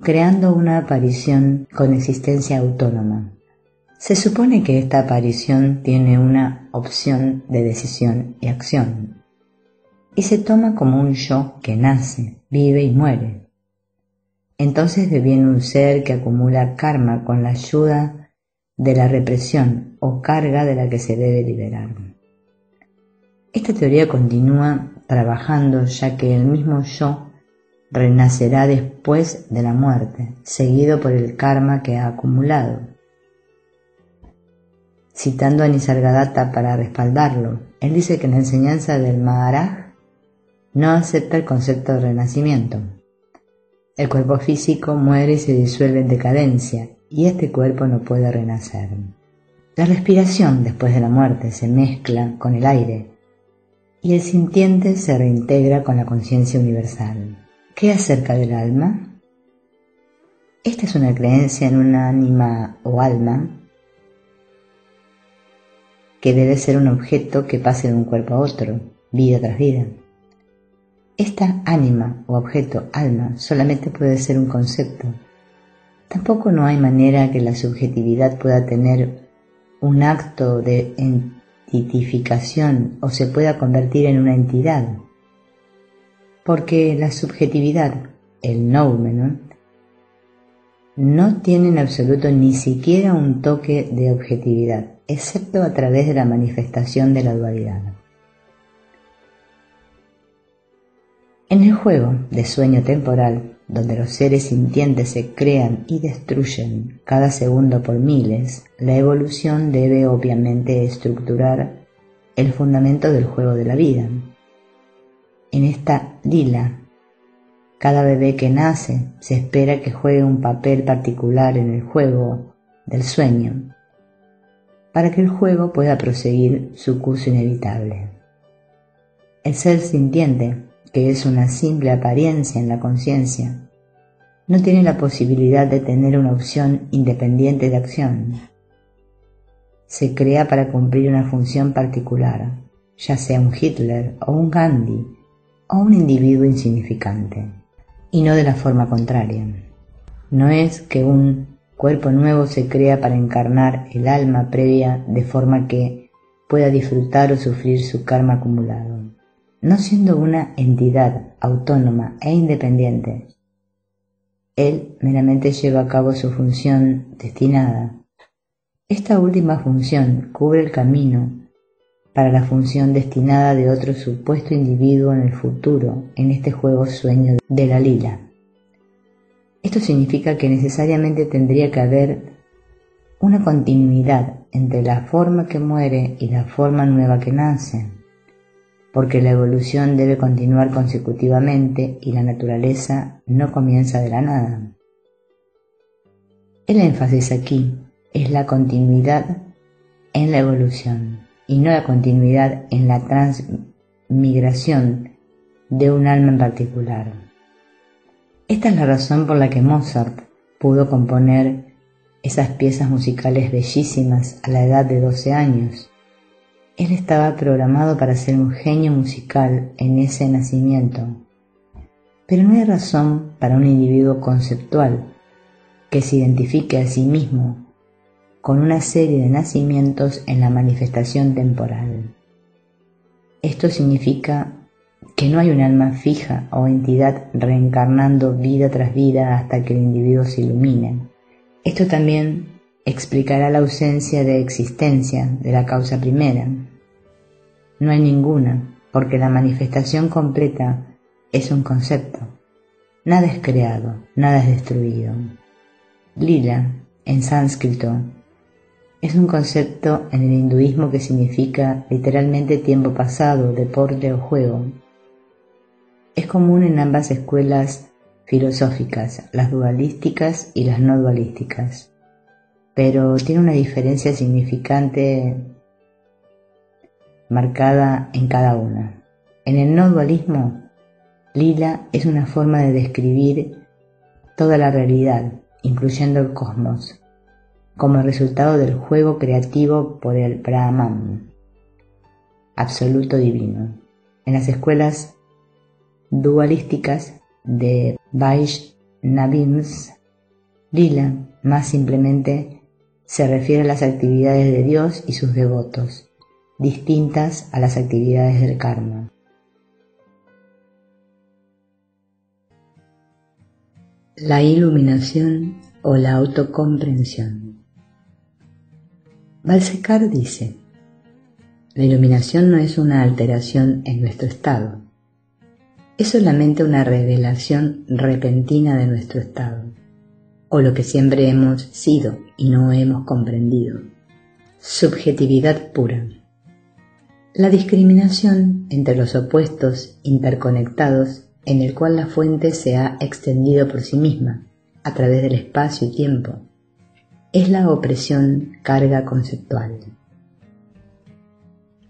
creando una aparición con existencia autónoma. Se supone que esta aparición tiene una opción de decisión y acción, y se toma como un yo que nace, vive y muere. Entonces deviene un ser que acumula karma con la ayuda de la represión o carga de la que se debe liberar. Esta teoría continúa trabajando ya que el mismo yo renacerá después de la muerte, seguido por el karma que ha acumulado. Citando a Nisargadatta para respaldarlo, él dice que en la enseñanza del Maharaj no acepta el concepto de renacimiento. El cuerpo físico muere y se disuelve en decadencia, y este cuerpo no puede renacer. La respiración después de la muerte se mezcla con el aire, y el sintiente se reintegra con la conciencia universal. ¿Qué acerca del alma? Esta es una creencia en un ánima o alma que debe ser un objeto que pase de un cuerpo a otro, vida tras vida. Esta ánima o objeto, alma, solamente puede ser un concepto. Tampoco no hay manera que la subjetividad pueda tener un acto de entitificación o se pueda convertir en una entidad. Porque la subjetividad, el noumenon, no tiene en absoluto ni siquiera un toque de objetividad, excepto a través de la manifestación de la dualidad. En el juego de sueño temporal, donde los seres sintientes se crean y destruyen cada segundo por miles, la evolución debe obviamente estructurar el fundamento del juego de la vida. En esta lila, cada bebé que nace se espera que juegue un papel particular en el juego del sueño, para que el juego pueda proseguir su curso inevitable. El ser sintiente que es una simple apariencia en la conciencia, no tiene la posibilidad de tener una opción independiente de acción. Se crea para cumplir una función particular, ya sea un Hitler o un Gandhi o un individuo insignificante, y no de la forma contraria. No es que un cuerpo nuevo se crea para encarnar el alma previa de forma que pueda disfrutar o sufrir su karma acumulado. No siendo una entidad autónoma e independiente, él meramente lleva a cabo su función destinada. Esta última función cubre el camino para la función destinada de otro supuesto individuo en el futuro en este juego sueño de la lila. Esto significa que necesariamente tendría que haber una continuidad entre la forma que muere y la forma nueva que nace, porque la evolución debe continuar consecutivamente y la naturaleza no comienza de la nada. El énfasis aquí es la continuidad en la evolución y no la continuidad en la transmigración de un alma en particular. Esta es la razón por la que Mozart pudo componer esas piezas musicales bellísimas a la edad de 12 años. Él estaba programado para ser un genio musical en ese nacimiento. Pero no hay razón para un individuo conceptual que se identifique a sí mismo con una serie de nacimientos en la manifestación temporal. Esto significa que no hay un alma fija o entidad reencarnando vida tras vida hasta que el individuo se ilumine. Esto también explicará la ausencia de existencia de la causa primera. No hay ninguna, porque la manifestación completa es un concepto. Nada es creado, nada es destruido. Lila, en sánscrito, es un concepto en el hinduismo que significa literalmente tiempo pasado, deporte o juego. Es común en ambas escuelas filosóficas, las dualísticas y las no dualísticas, pero tiene una diferencia significante marcada en cada una. En el no dualismo, lila es una forma de describir toda la realidad, incluyendo el cosmos, como resultado del juego creativo por el Brahman, absoluto divino. En las escuelas dualísticas de Vaishnavism, Lila más simplemente se refiere a las actividades de Dios y sus devotos, distintas a las actividades del karma. La iluminación o la autocomprensión. Balsecar dice, la iluminación no es una alteración en nuestro estado, es solamente una revelación repentina de nuestro estado, o lo que siempre hemos sido y no hemos comprendido. Subjetividad pura. La discriminación entre los opuestos interconectados en el cual la fuente se ha extendido por sí misma a través del espacio y tiempo es la opresión carga conceptual.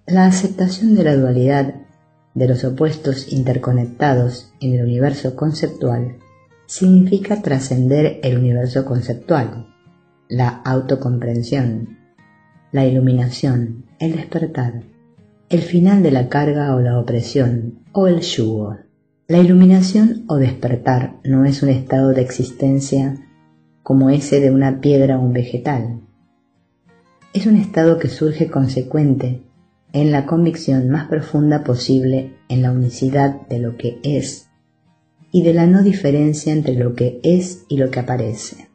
La aceptación de la dualidad de los opuestos interconectados en el universo conceptual significa trascender el universo conceptual, la autocomprensión, la iluminación, el despertar, el final de la carga o la opresión o el yugo. La iluminación o despertar no es un estado de existencia como ese de una piedra o un vegetal. Es un estado que surge consecuente en la convicción más profunda posible en la unicidad de lo que es y de la no diferencia entre lo que es y lo que aparece.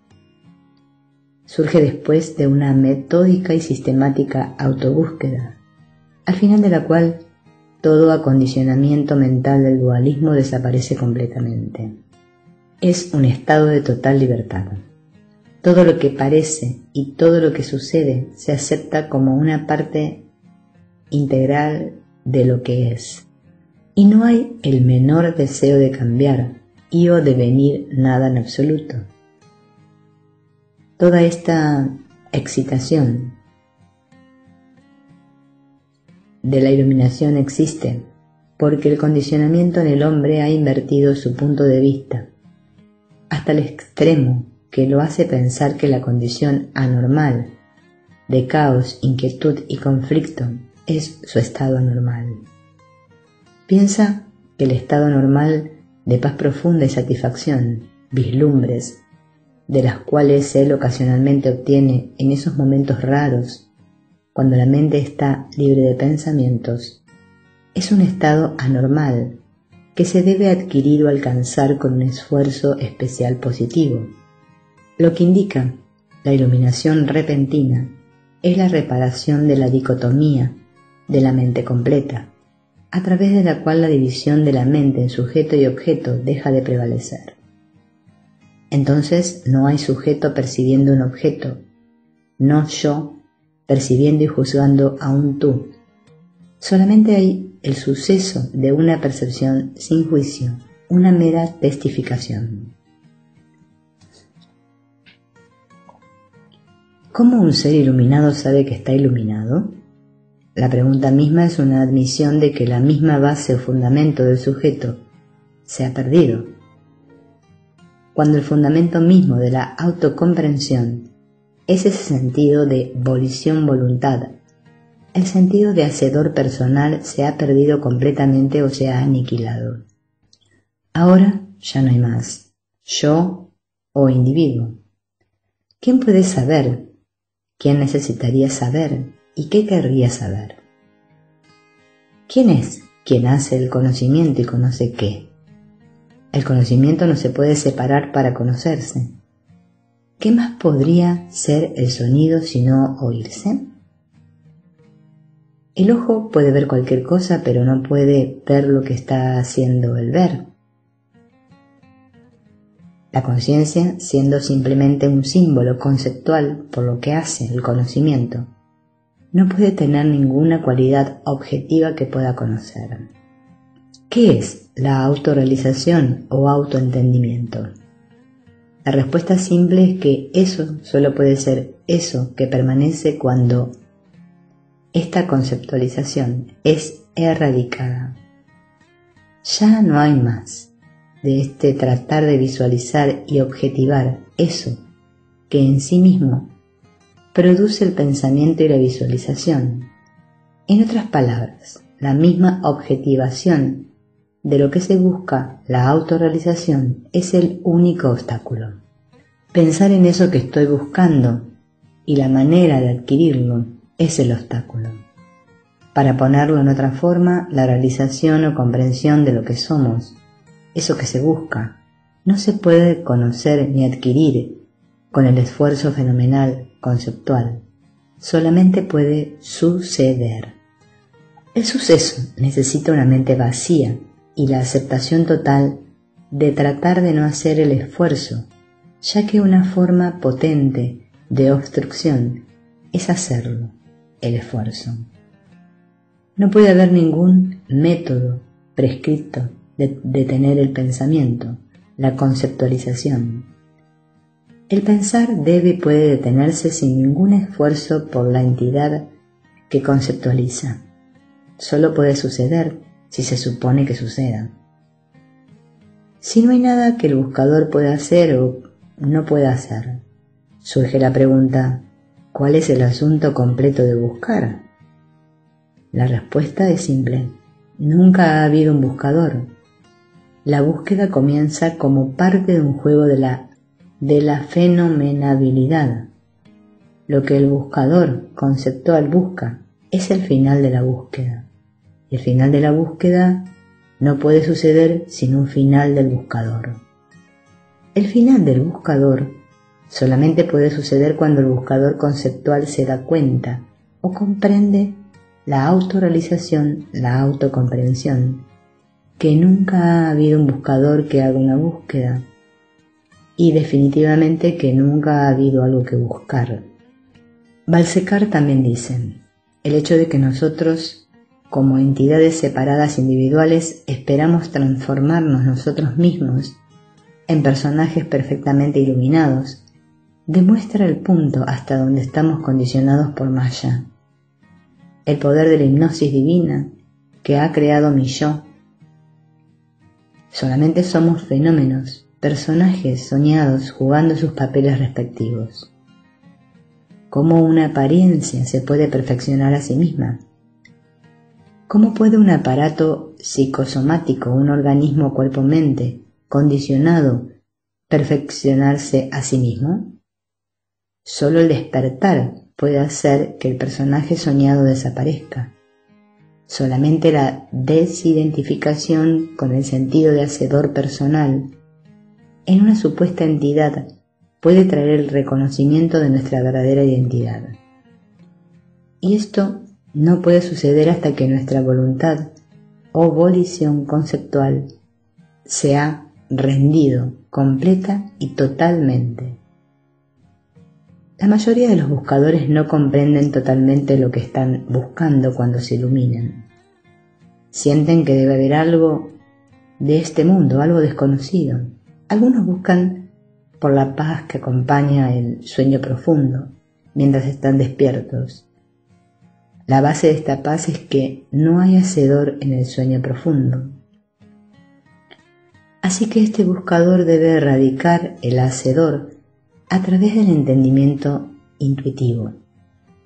Surge después de una metódica y sistemática autobúsqueda, al final de la cual todo acondicionamiento mental del dualismo desaparece completamente. Es un estado de total libertad. Todo lo que parece y todo lo que sucede se acepta como una parte integral de lo que es. Y no hay el menor deseo de cambiar y o devenir nada en absoluto. Toda esta excitación de la iluminación existe porque el condicionamiento en el hombre ha invertido su punto de vista, hasta el extremo que lo hace pensar que la condición anormal de caos, inquietud y conflicto es su estado anormal. Piensa que el estado normal de paz profunda y satisfacción, vislumbres, de las cuales él ocasionalmente obtiene en esos momentos raros, cuando la mente está libre de pensamientos, es un estado anormal que se debe adquirir o alcanzar con un esfuerzo especial positivo, lo que indica la iluminación repentina es la reparación de la dicotomía de la mente completa, a través de la cual la división de la mente en sujeto y objeto deja de prevalecer. Entonces no hay sujeto percibiendo un objeto, no yo percibiendo y juzgando a un tú. Solamente hay el suceso de una percepción sin juicio, una mera testificación. ¿Cómo un ser iluminado sabe que está iluminado? La pregunta misma es una admisión de que la misma base o fundamento del sujeto se ha perdido. Cuando el fundamento mismo de la autocomprensión es ese sentido de volición-voluntad, el sentido de hacedor personal se ha perdido completamente o se ha aniquilado. Ahora ya no hay más yo o individuo. ¿Quién puede saber? ¿Quién necesitaría saber? ¿Y qué querría saber? ¿Quién es quien hace el conocimiento y conoce qué? El conocimiento no se puede separar para conocerse. ¿Qué más podría ser el sonido sino oírse? El ojo puede ver cualquier cosa, pero no puede ver lo que está haciendo el ver. La conciencia, siendo simplemente un símbolo conceptual por lo que hace el conocimiento, no puede tener ninguna cualidad objetiva que pueda conocer. ¿Qué es la autorrealización o autoentendimiento? La respuesta simple es que eso solo puede ser eso que permanece cuando esta conceptualización es erradicada. Ya no hay más de este tratar de visualizar y objetivar eso que en sí mismo produce el pensamiento y la visualización. En otras palabras, la misma objetivación de lo que se busca, la autorrealización, es el único obstáculo. Pensar en eso que estoy buscando y la manera de adquirirlo es el obstáculo. Para ponerlo en otra forma, la realización o comprensión de lo que somos, eso que se busca, no se puede conocer ni adquirir con el esfuerzo fenomenal conceptual, solamente puede suceder. El suceso necesita una mente vacía y la aceptación total de tratar de no hacer el esfuerzo, ya que una forma potente de obstrucción es hacerlo, el esfuerzo. No puede haber ningún método prescrito de detener el pensamiento, la conceptualización, el pensar debe y puede detenerse sin ningún esfuerzo por la entidad que conceptualiza. Solo puede suceder si se supone que suceda. Si no hay nada que el buscador pueda hacer o no pueda hacer, surge la pregunta, ¿cuál es el asunto completo de buscar? La respuesta es simple. Nunca ha habido un buscador. La búsqueda comienza como parte de un juego de la de la fenomenabilidad. Lo que el buscador conceptual busca es el final de la búsqueda. El final de la búsqueda no puede suceder sin un final del buscador. El final del buscador solamente puede suceder cuando el buscador conceptual se da cuenta o comprende la autorrealización, la autocomprensión, que nunca ha habido un buscador que haga una búsqueda, y definitivamente que nunca ha habido algo que buscar. Balsecar también dice, el hecho de que nosotros, como entidades separadas individuales, esperamos transformarnos nosotros mismos en personajes perfectamente iluminados, demuestra el punto hasta donde estamos condicionados por Maya. El poder de la hipnosis divina que ha creado mi yo. Solamente somos fenómenos personajes soñados jugando sus papeles respectivos. ¿Cómo una apariencia se puede perfeccionar a sí misma? ¿Cómo puede un aparato psicosomático, un organismo cuerpo-mente condicionado, perfeccionarse a sí mismo? Solo el despertar puede hacer que el personaje soñado desaparezca. Solamente la desidentificación con el sentido de hacedor personal en una supuesta entidad puede traer el reconocimiento de nuestra verdadera identidad. Y esto no puede suceder hasta que nuestra voluntad o volición conceptual se ha rendido completa y totalmente. La mayoría de los buscadores no comprenden totalmente lo que están buscando cuando se iluminan. Sienten que debe haber algo de este mundo, algo desconocido. Algunos buscan por la paz que acompaña el sueño profundo mientras están despiertos la base de esta paz es que no hay hacedor en el sueño profundo. Así que este buscador debe erradicar el hacedor a través del entendimiento intuitivo.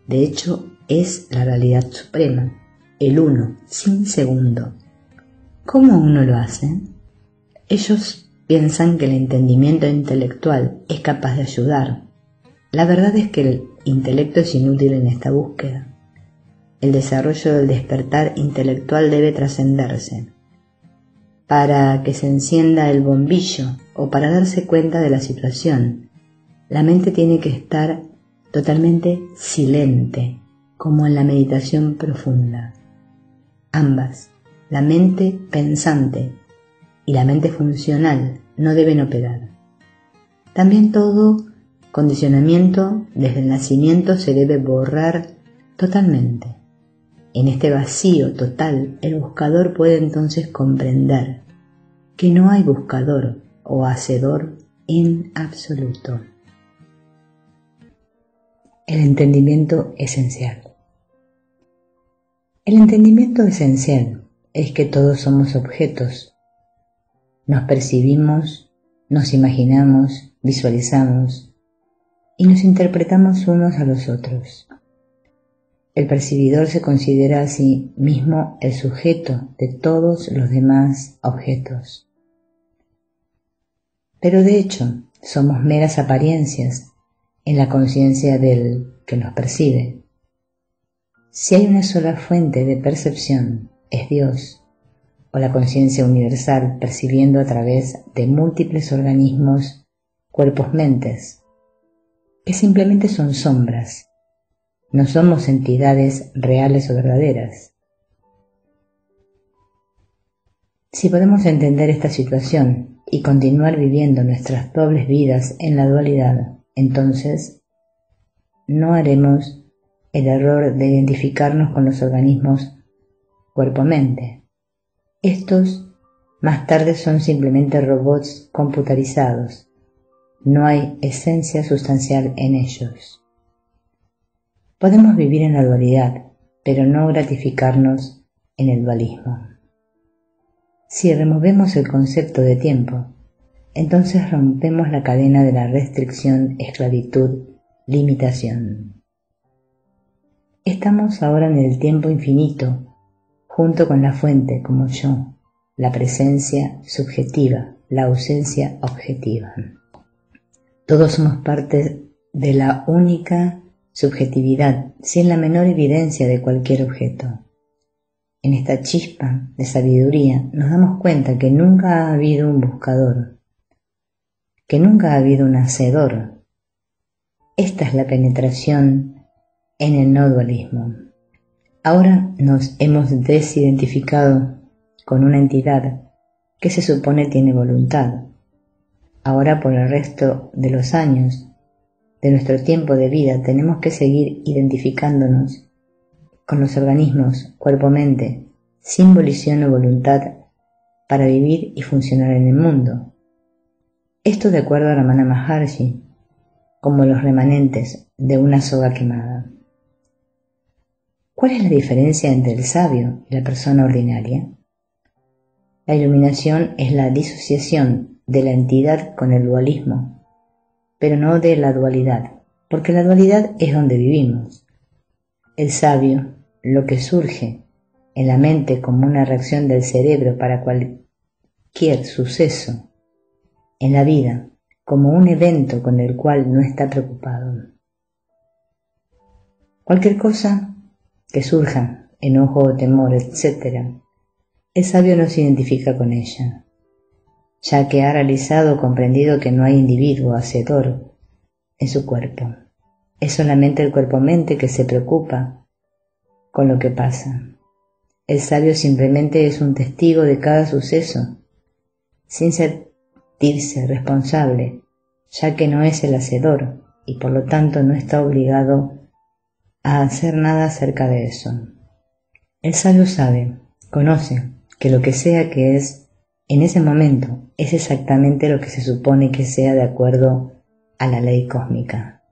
De hecho, es la realidad suprema, el uno, sin segundo. ¿Cómo uno lo hace? Ellos piensan que el entendimiento intelectual es capaz de ayudar. La verdad es que el intelecto es inútil en esta búsqueda el desarrollo del despertar intelectual debe trascenderse. Para que se encienda el bombillo o para darse cuenta de la situación, la mente tiene que estar totalmente silente, como en la meditación profunda. Ambas, la mente pensante y la mente funcional, no deben operar. También todo condicionamiento desde el nacimiento se debe borrar totalmente. En este vacío total, el buscador puede entonces comprender que no hay buscador o hacedor en absoluto. El entendimiento esencial. El entendimiento esencial es que todos somos objetos. Nos percibimos, nos imaginamos, visualizamos y nos interpretamos unos a los otros. El percibidor se considera a sí mismo el sujeto de todos los demás objetos. Pero de hecho, somos meras apariencias en la conciencia del que nos percibe. Si hay una sola fuente de percepción, es Dios, o la conciencia universal percibiendo a través de múltiples organismos, cuerpos, mentes, que simplemente son sombras no somos entidades reales o verdaderas. Si podemos entender esta situación y continuar viviendo nuestras dobles vidas en la dualidad, entonces no haremos el error de identificarnos con los organismos cuerpo-mente. Estos más tarde son simplemente robots computarizados. No hay esencia sustancial en ellos. Podemos vivir en la dualidad, pero no gratificarnos en el dualismo. Si removemos el concepto de tiempo, entonces rompemos la cadena de la restricción, esclavitud, limitación. Estamos ahora en el tiempo infinito, junto con la fuente como yo, la presencia subjetiva, la ausencia objetiva. Todos somos parte de la única subjetividad sin la menor evidencia de cualquier objeto. En esta chispa de sabiduría nos damos cuenta que nunca ha habido un buscador, que nunca ha habido un hacedor. Esta es la penetración en el no dualismo. Ahora nos hemos desidentificado con una entidad que se supone tiene voluntad. Ahora por el resto de los años de nuestro tiempo de vida tenemos que seguir identificándonos con los organismos cuerpo-mente, sin volición o voluntad para vivir y funcionar en el mundo. Esto de acuerdo a Ramana Maharshi, como los remanentes de una soga quemada. ¿Cuál es la diferencia entre el sabio y la persona ordinaria? La iluminación es la disociación de la entidad con el dualismo, pero no de la dualidad, porque la dualidad es donde vivimos. El sabio, lo que surge en la mente como una reacción del cerebro para cualquier suceso en la vida, como un evento con el cual no está preocupado. Cualquier cosa que surja, enojo o temor, etc., el sabio no se identifica con ella, ya que ha realizado o comprendido que no hay individuo hacedor en su cuerpo. Es solamente el cuerpo-mente que se preocupa con lo que pasa. El sabio simplemente es un testigo de cada suceso, sin sentirse responsable, ya que no es el hacedor y por lo tanto no está obligado a hacer nada acerca de eso. El sabio sabe, conoce, que lo que sea que es en ese momento es exactamente lo que se supone que sea de acuerdo a la ley cósmica.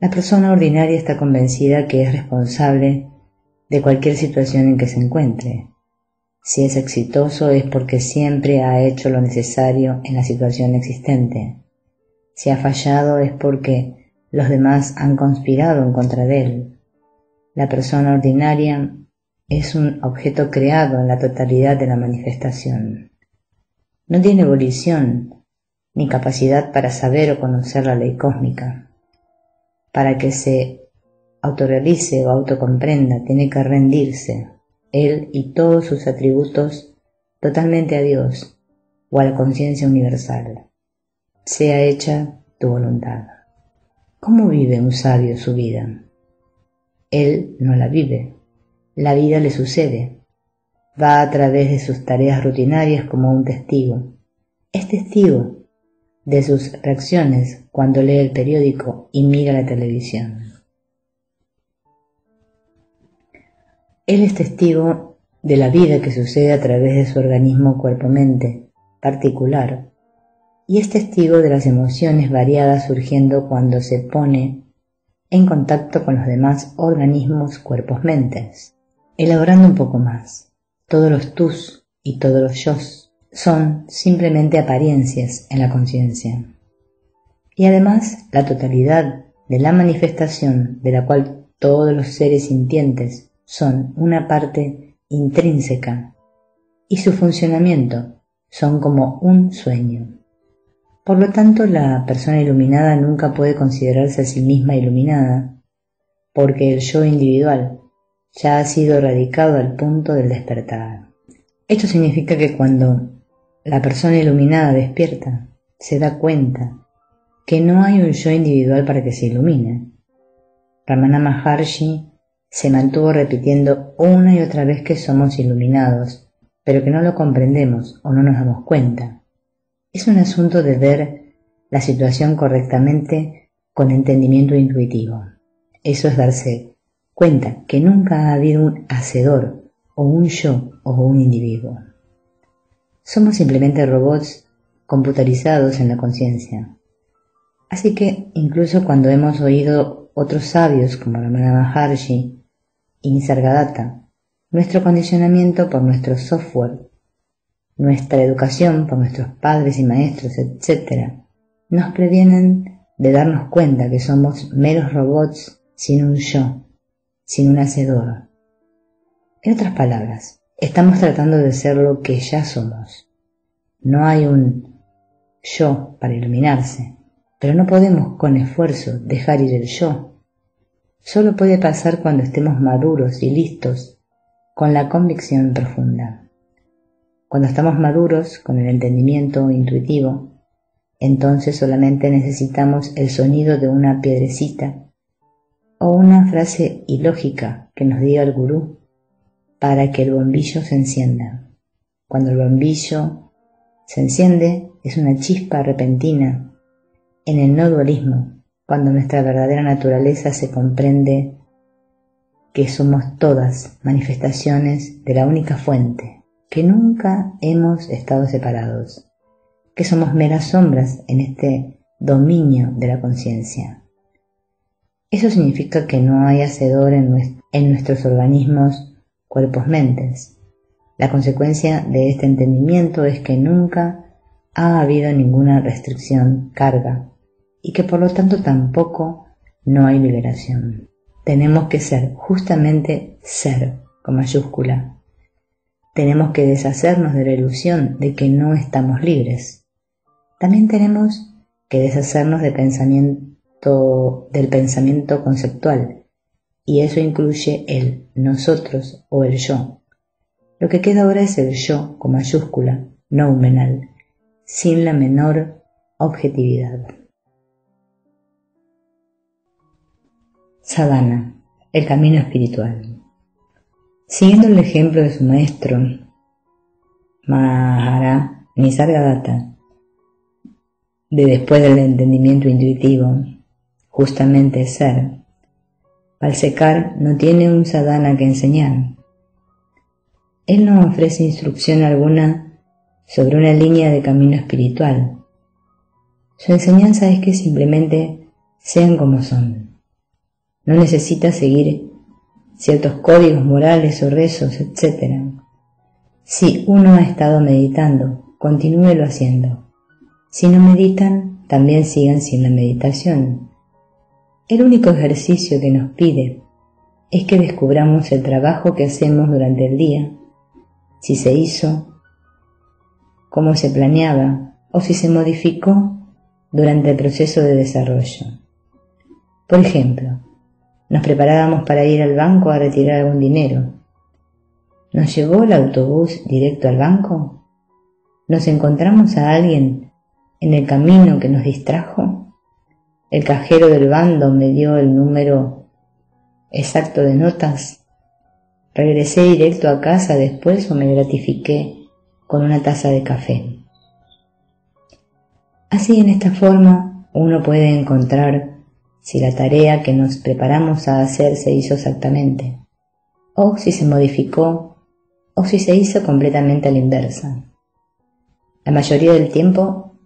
La persona ordinaria está convencida que es responsable de cualquier situación en que se encuentre. Si es exitoso es porque siempre ha hecho lo necesario en la situación existente. Si ha fallado es porque los demás han conspirado en contra de él. La persona ordinaria es un objeto creado en la totalidad de la manifestación. No tiene evolución ni capacidad para saber o conocer la ley cósmica. Para que se autorrealice o autocomprenda, tiene que rendirse, él y todos sus atributos, totalmente a Dios o a la conciencia universal. Sea hecha tu voluntad. ¿Cómo vive un sabio su vida? Él no la vive, la vida le sucede. Va a través de sus tareas rutinarias como un testigo. Es testigo de sus reacciones cuando lee el periódico y mira la televisión. Él es testigo de la vida que sucede a través de su organismo cuerpo-mente particular y es testigo de las emociones variadas surgiendo cuando se pone en contacto con los demás organismos cuerpos-mentes. Elaborando un poco más, todos los tus y todos los yo son simplemente apariencias en la conciencia. Y además, la totalidad de la manifestación de la cual todos los seres sintientes son una parte intrínseca y su funcionamiento son como un sueño. Por lo tanto, la persona iluminada nunca puede considerarse a sí misma iluminada, porque el yo individual ya ha sido radicado al punto del despertar. Esto significa que cuando la persona iluminada despierta, se da cuenta que no hay un yo individual para que se ilumine. Ramana Maharshi se mantuvo repitiendo una y otra vez que somos iluminados, pero que no lo comprendemos o no nos damos cuenta. Es un asunto de ver la situación correctamente con entendimiento intuitivo. Eso es darse cuenta que nunca ha habido un hacedor o un yo o un individuo. Somos simplemente robots computarizados en la conciencia. Así que incluso cuando hemos oído otros sabios como Ramana Maharshi y Nisargadatta, nuestro condicionamiento por nuestro software, nuestra educación por nuestros padres y maestros, etc., nos previenen de darnos cuenta que somos meros robots sin un yo, sin un hacedor. En otras palabras, estamos tratando de ser lo que ya somos. No hay un yo para iluminarse, pero no podemos con esfuerzo dejar ir el yo. Solo puede pasar cuando estemos maduros y listos con la convicción profunda. Cuando estamos maduros con el entendimiento intuitivo, entonces solamente necesitamos el sonido de una piedrecita o una frase ilógica que nos diga el gurú para que el bombillo se encienda. Cuando el bombillo se enciende es una chispa repentina en el no dualismo, cuando nuestra verdadera naturaleza se comprende que somos todas manifestaciones de la única fuente, que nunca hemos estado separados, que somos meras sombras en este dominio de la conciencia. Eso significa que no hay hacedor en, nuestros organismos, cuerpos, mentes. La consecuencia de este entendimiento es que nunca ha habido ninguna restricción, carga, y que por lo tanto tampoco no hay liberación. Tenemos que ser justamente ser, con mayúscula. Tenemos que deshacernos de la ilusión de que no estamos libres. También tenemos que deshacernos de del pensamiento conceptual, y eso incluye el nosotros o el yo. Lo que queda ahora es el yo con mayúscula, noumenal, sin la menor objetividad. Sadhana, el camino espiritual. Siguiendo el ejemplo de su maestro, Mahara Nisargadatta, de después del entendimiento intuitivo, justamente ser, secar no tiene un sadhana que enseñar. Él no ofrece instrucción alguna sobre una línea de camino espiritual. Su enseñanza es que simplemente sean como son. No necesita seguir ciertos códigos morales o rezos, etc. Si uno ha estado meditando, continúelo haciendo. Si no meditan, también sigan sin la meditación. El único ejercicio que nos pide es que descubramos el trabajo que hacemos durante el día, si se hizo, cómo se planeaba o si se modificó durante el proceso de desarrollo. Por ejemplo, nos preparábamos para ir al banco a retirar algún dinero. ¿Nos llevó el autobús directo al banco? ¿Nos encontramos a alguien en el camino que nos distrajo? El cajero del bando me dio el número exacto de notas. Regresé directo a casa después o me gratifiqué con una taza de café. Así en esta forma uno puede encontrar si la tarea que nos preparamos a hacer se hizo exactamente, o si se modificó, o si se hizo completamente a la inversa. La mayoría del tiempo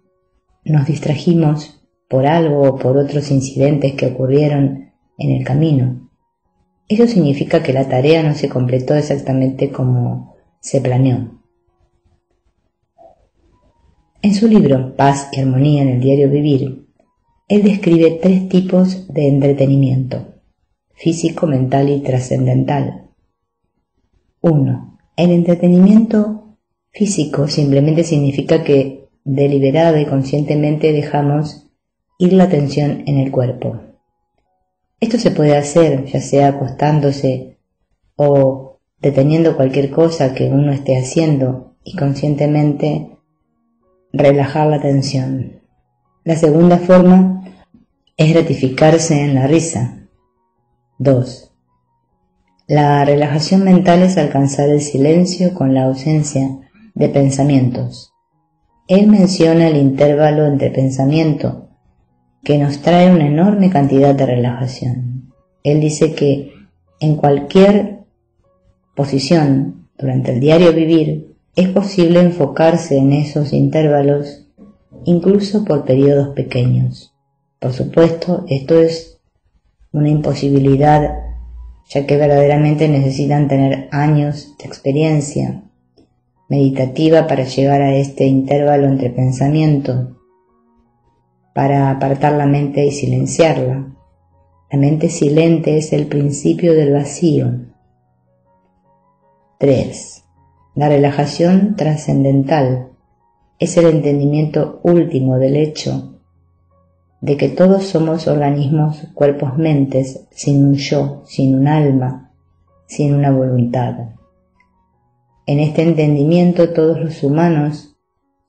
nos distrajimos por algo o por otros incidentes que ocurrieron en el camino. Eso significa que la tarea no se completó exactamente como se planeó. En su libro Paz y Armonía en el Diario Vivir, él describe tres tipos de entretenimiento, físico, mental y trascendental. 1. El entretenimiento físico simplemente significa que deliberada y conscientemente dejamos ir la atención en el cuerpo. Esto se puede hacer ya sea acostándose o deteniendo cualquier cosa que uno esté haciendo y conscientemente relajar la atención. La segunda forma es gratificarse en la risa. 2. La relajación mental es alcanzar el silencio con la ausencia de pensamientos. Él menciona el intervalo entre pensamiento que nos trae una enorme cantidad de relajación. Él dice que en cualquier posición durante el diario vivir es posible enfocarse en esos intervalos incluso por periodos pequeños. Por supuesto, esto es una imposibilidad ya que verdaderamente necesitan tener años de experiencia meditativa para llegar a este intervalo entre pensamiento para apartar la mente y silenciarla. La mente silente es el principio del vacío. 3. La relajación trascendental es el entendimiento último del hecho de que todos somos organismos, cuerpos, mentes, sin un yo, sin un alma, sin una voluntad. En este entendimiento todos los humanos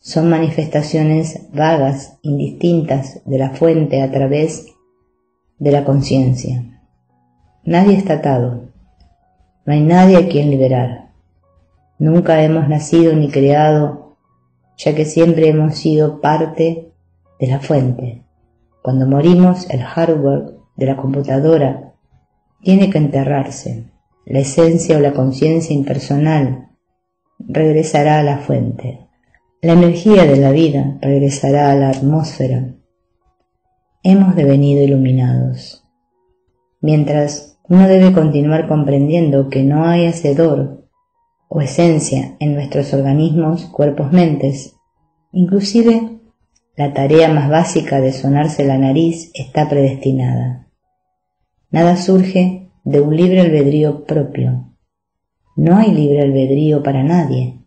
son manifestaciones vagas, indistintas de la fuente a través de la conciencia. Nadie está atado, no hay nadie a quien liberar. Nunca hemos nacido ni creado, ya que siempre hemos sido parte de la fuente. Cuando morimos, el hardware de la computadora tiene que enterrarse. La esencia o la conciencia impersonal regresará a la fuente. La energía de la vida regresará a la atmósfera. Hemos devenido iluminados. Mientras uno debe continuar comprendiendo que no hay hacedor o esencia en nuestros organismos, cuerpos, mentes, Inclusive la tarea más básica de sonarse la nariz está predestinada. Nada surge de un libre albedrío propio. No hay libre albedrío para nadie.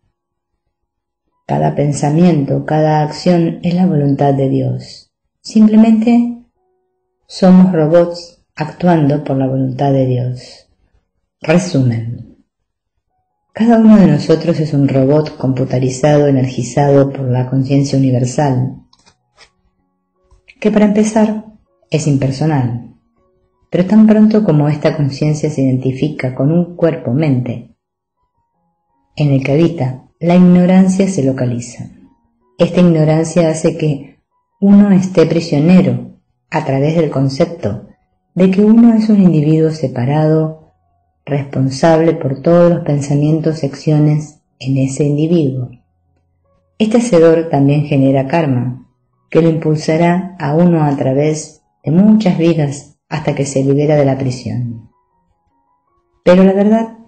Cada pensamiento, cada acción es la voluntad de Dios. Simplemente somos robots actuando por la voluntad de Dios. Resumen. Cada uno de nosotros es un robot computarizado, energizado por la conciencia universal, que para empezar es impersonal, pero tan pronto como esta conciencia se identifica con un cuerpo-mente en el que habita, la ignorancia se localiza. Esta ignorancia hace que uno esté prisionero a través del concepto de que uno es un individuo separado, responsable por todos los pensamientos y acciones en ese individuo. Este hacedor también genera karma, que lo impulsará a uno a través de muchas vidas hasta que se libera de la prisión. Pero la verdad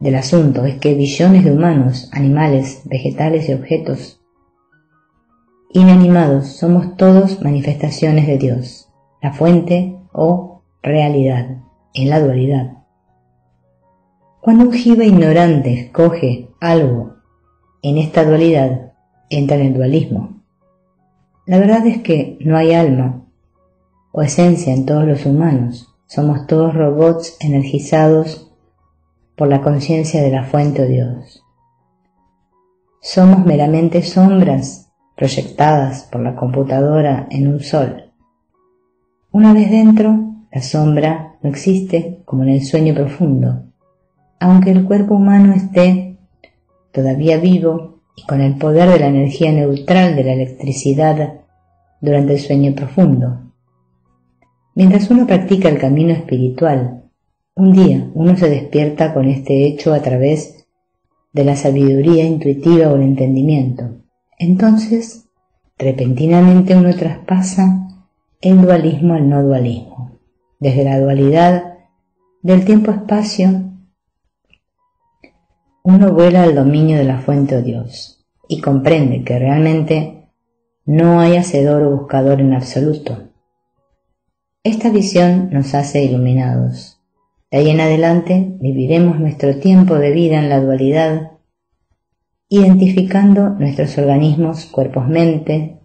del asunto es que billones de humanos, animales, vegetales y objetos inanimados somos todos manifestaciones de Dios, la fuente o realidad, en la dualidad. Cuando un jiva ignorante escoge algo en esta dualidad, entra en el dualismo. La verdad es que no hay alma o esencia en todos los humanos, somos todos robots energizados por la conciencia de la fuente o Dios. Somos meramente sombras proyectadas por la computadora en un sol. Una vez dentro, la sombra no existe como en el sueño profundo, aunque el cuerpo humano esté todavía vivo y con el poder de la energía neutral de la electricidad durante el sueño profundo. Mientras uno practica el camino espiritual, un día uno se despierta con este hecho a través de la sabiduría intuitiva o el entendimiento. Entonces, repentinamente uno traspasa el dualismo al no dualismo. Desde la dualidad del tiempo-espacio, uno vuela al dominio de la fuente o Dios y comprende que realmente no hay hacedor o buscador en absoluto. Esta visión nos hace iluminados de ahí en adelante viviremos nuestro tiempo de vida en la dualidad, identificando nuestros organismos, cuerpos-mente,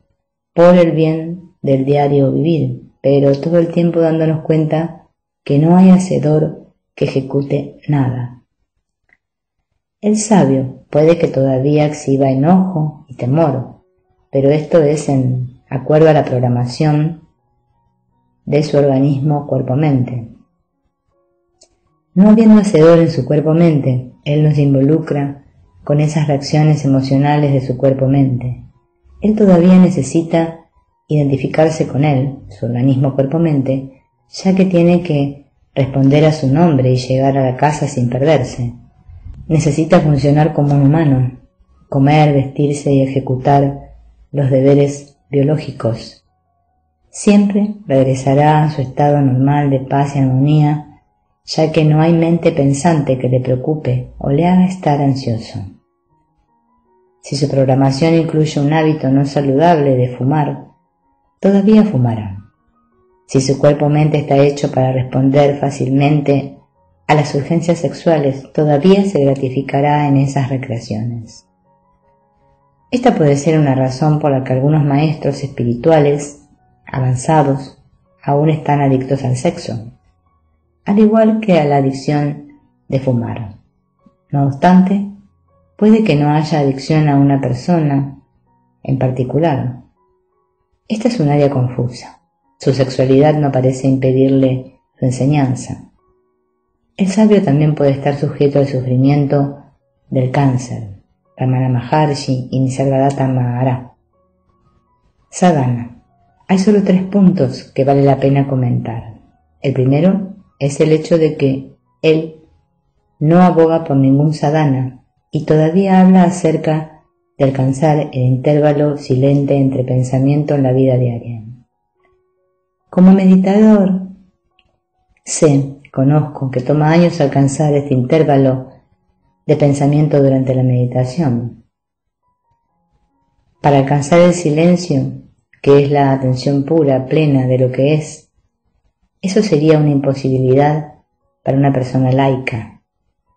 por el bien del diario vivir, pero todo el tiempo dándonos cuenta que no hay hacedor que ejecute nada. El sabio puede que todavía exhiba enojo y temor, pero esto es en acuerdo a la programación de su organismo cuerpo-mente. No habiendo hacedor en su cuerpo-mente, él nos involucra con esas reacciones emocionales de su cuerpo-mente. Él todavía necesita identificarse con él, su organismo cuerpo-mente, ya que tiene que responder a su nombre y llegar a la casa sin perderse. Necesita funcionar como un humano, comer, vestirse y ejecutar los deberes biológicos. Siempre regresará a su estado normal de paz y armonía ya que no hay mente pensante que le preocupe o le haga estar ansioso. Si su programación incluye un hábito no saludable de fumar, todavía fumará. Si su cuerpo-mente está hecho para responder fácilmente a las urgencias sexuales, todavía se gratificará en esas recreaciones. Esta puede ser una razón por la que algunos maestros espirituales avanzados aún están adictos al sexo al igual que a la adicción de fumar. No obstante, puede que no haya adicción a una persona en particular. Esta es un área confusa. Su sexualidad no parece impedirle su enseñanza. El sabio también puede estar sujeto al sufrimiento del cáncer. Ramana Maharshi y Nisargadatta Mahara. Sadhana. Hay solo tres puntos que vale la pena comentar. El primero es el hecho de que él no aboga por ningún sadhana y todavía habla acerca de alcanzar el intervalo silente entre pensamiento en la vida diaria. Como meditador, sé, conozco que toma años alcanzar este intervalo de pensamiento durante la meditación. Para alcanzar el silencio, que es la atención pura, plena de lo que es, eso sería una imposibilidad para una persona laica.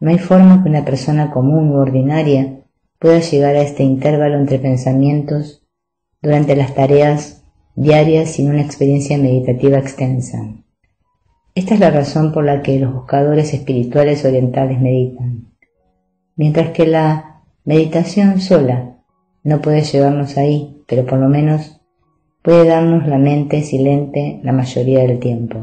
No hay forma que una persona común u ordinaria pueda llegar a este intervalo entre pensamientos durante las tareas diarias sin una experiencia meditativa extensa. Esta es la razón por la que los buscadores espirituales orientales meditan, mientras que la meditación sola no puede llevarnos ahí, pero por lo menos puede darnos la mente silente la mayoría del tiempo.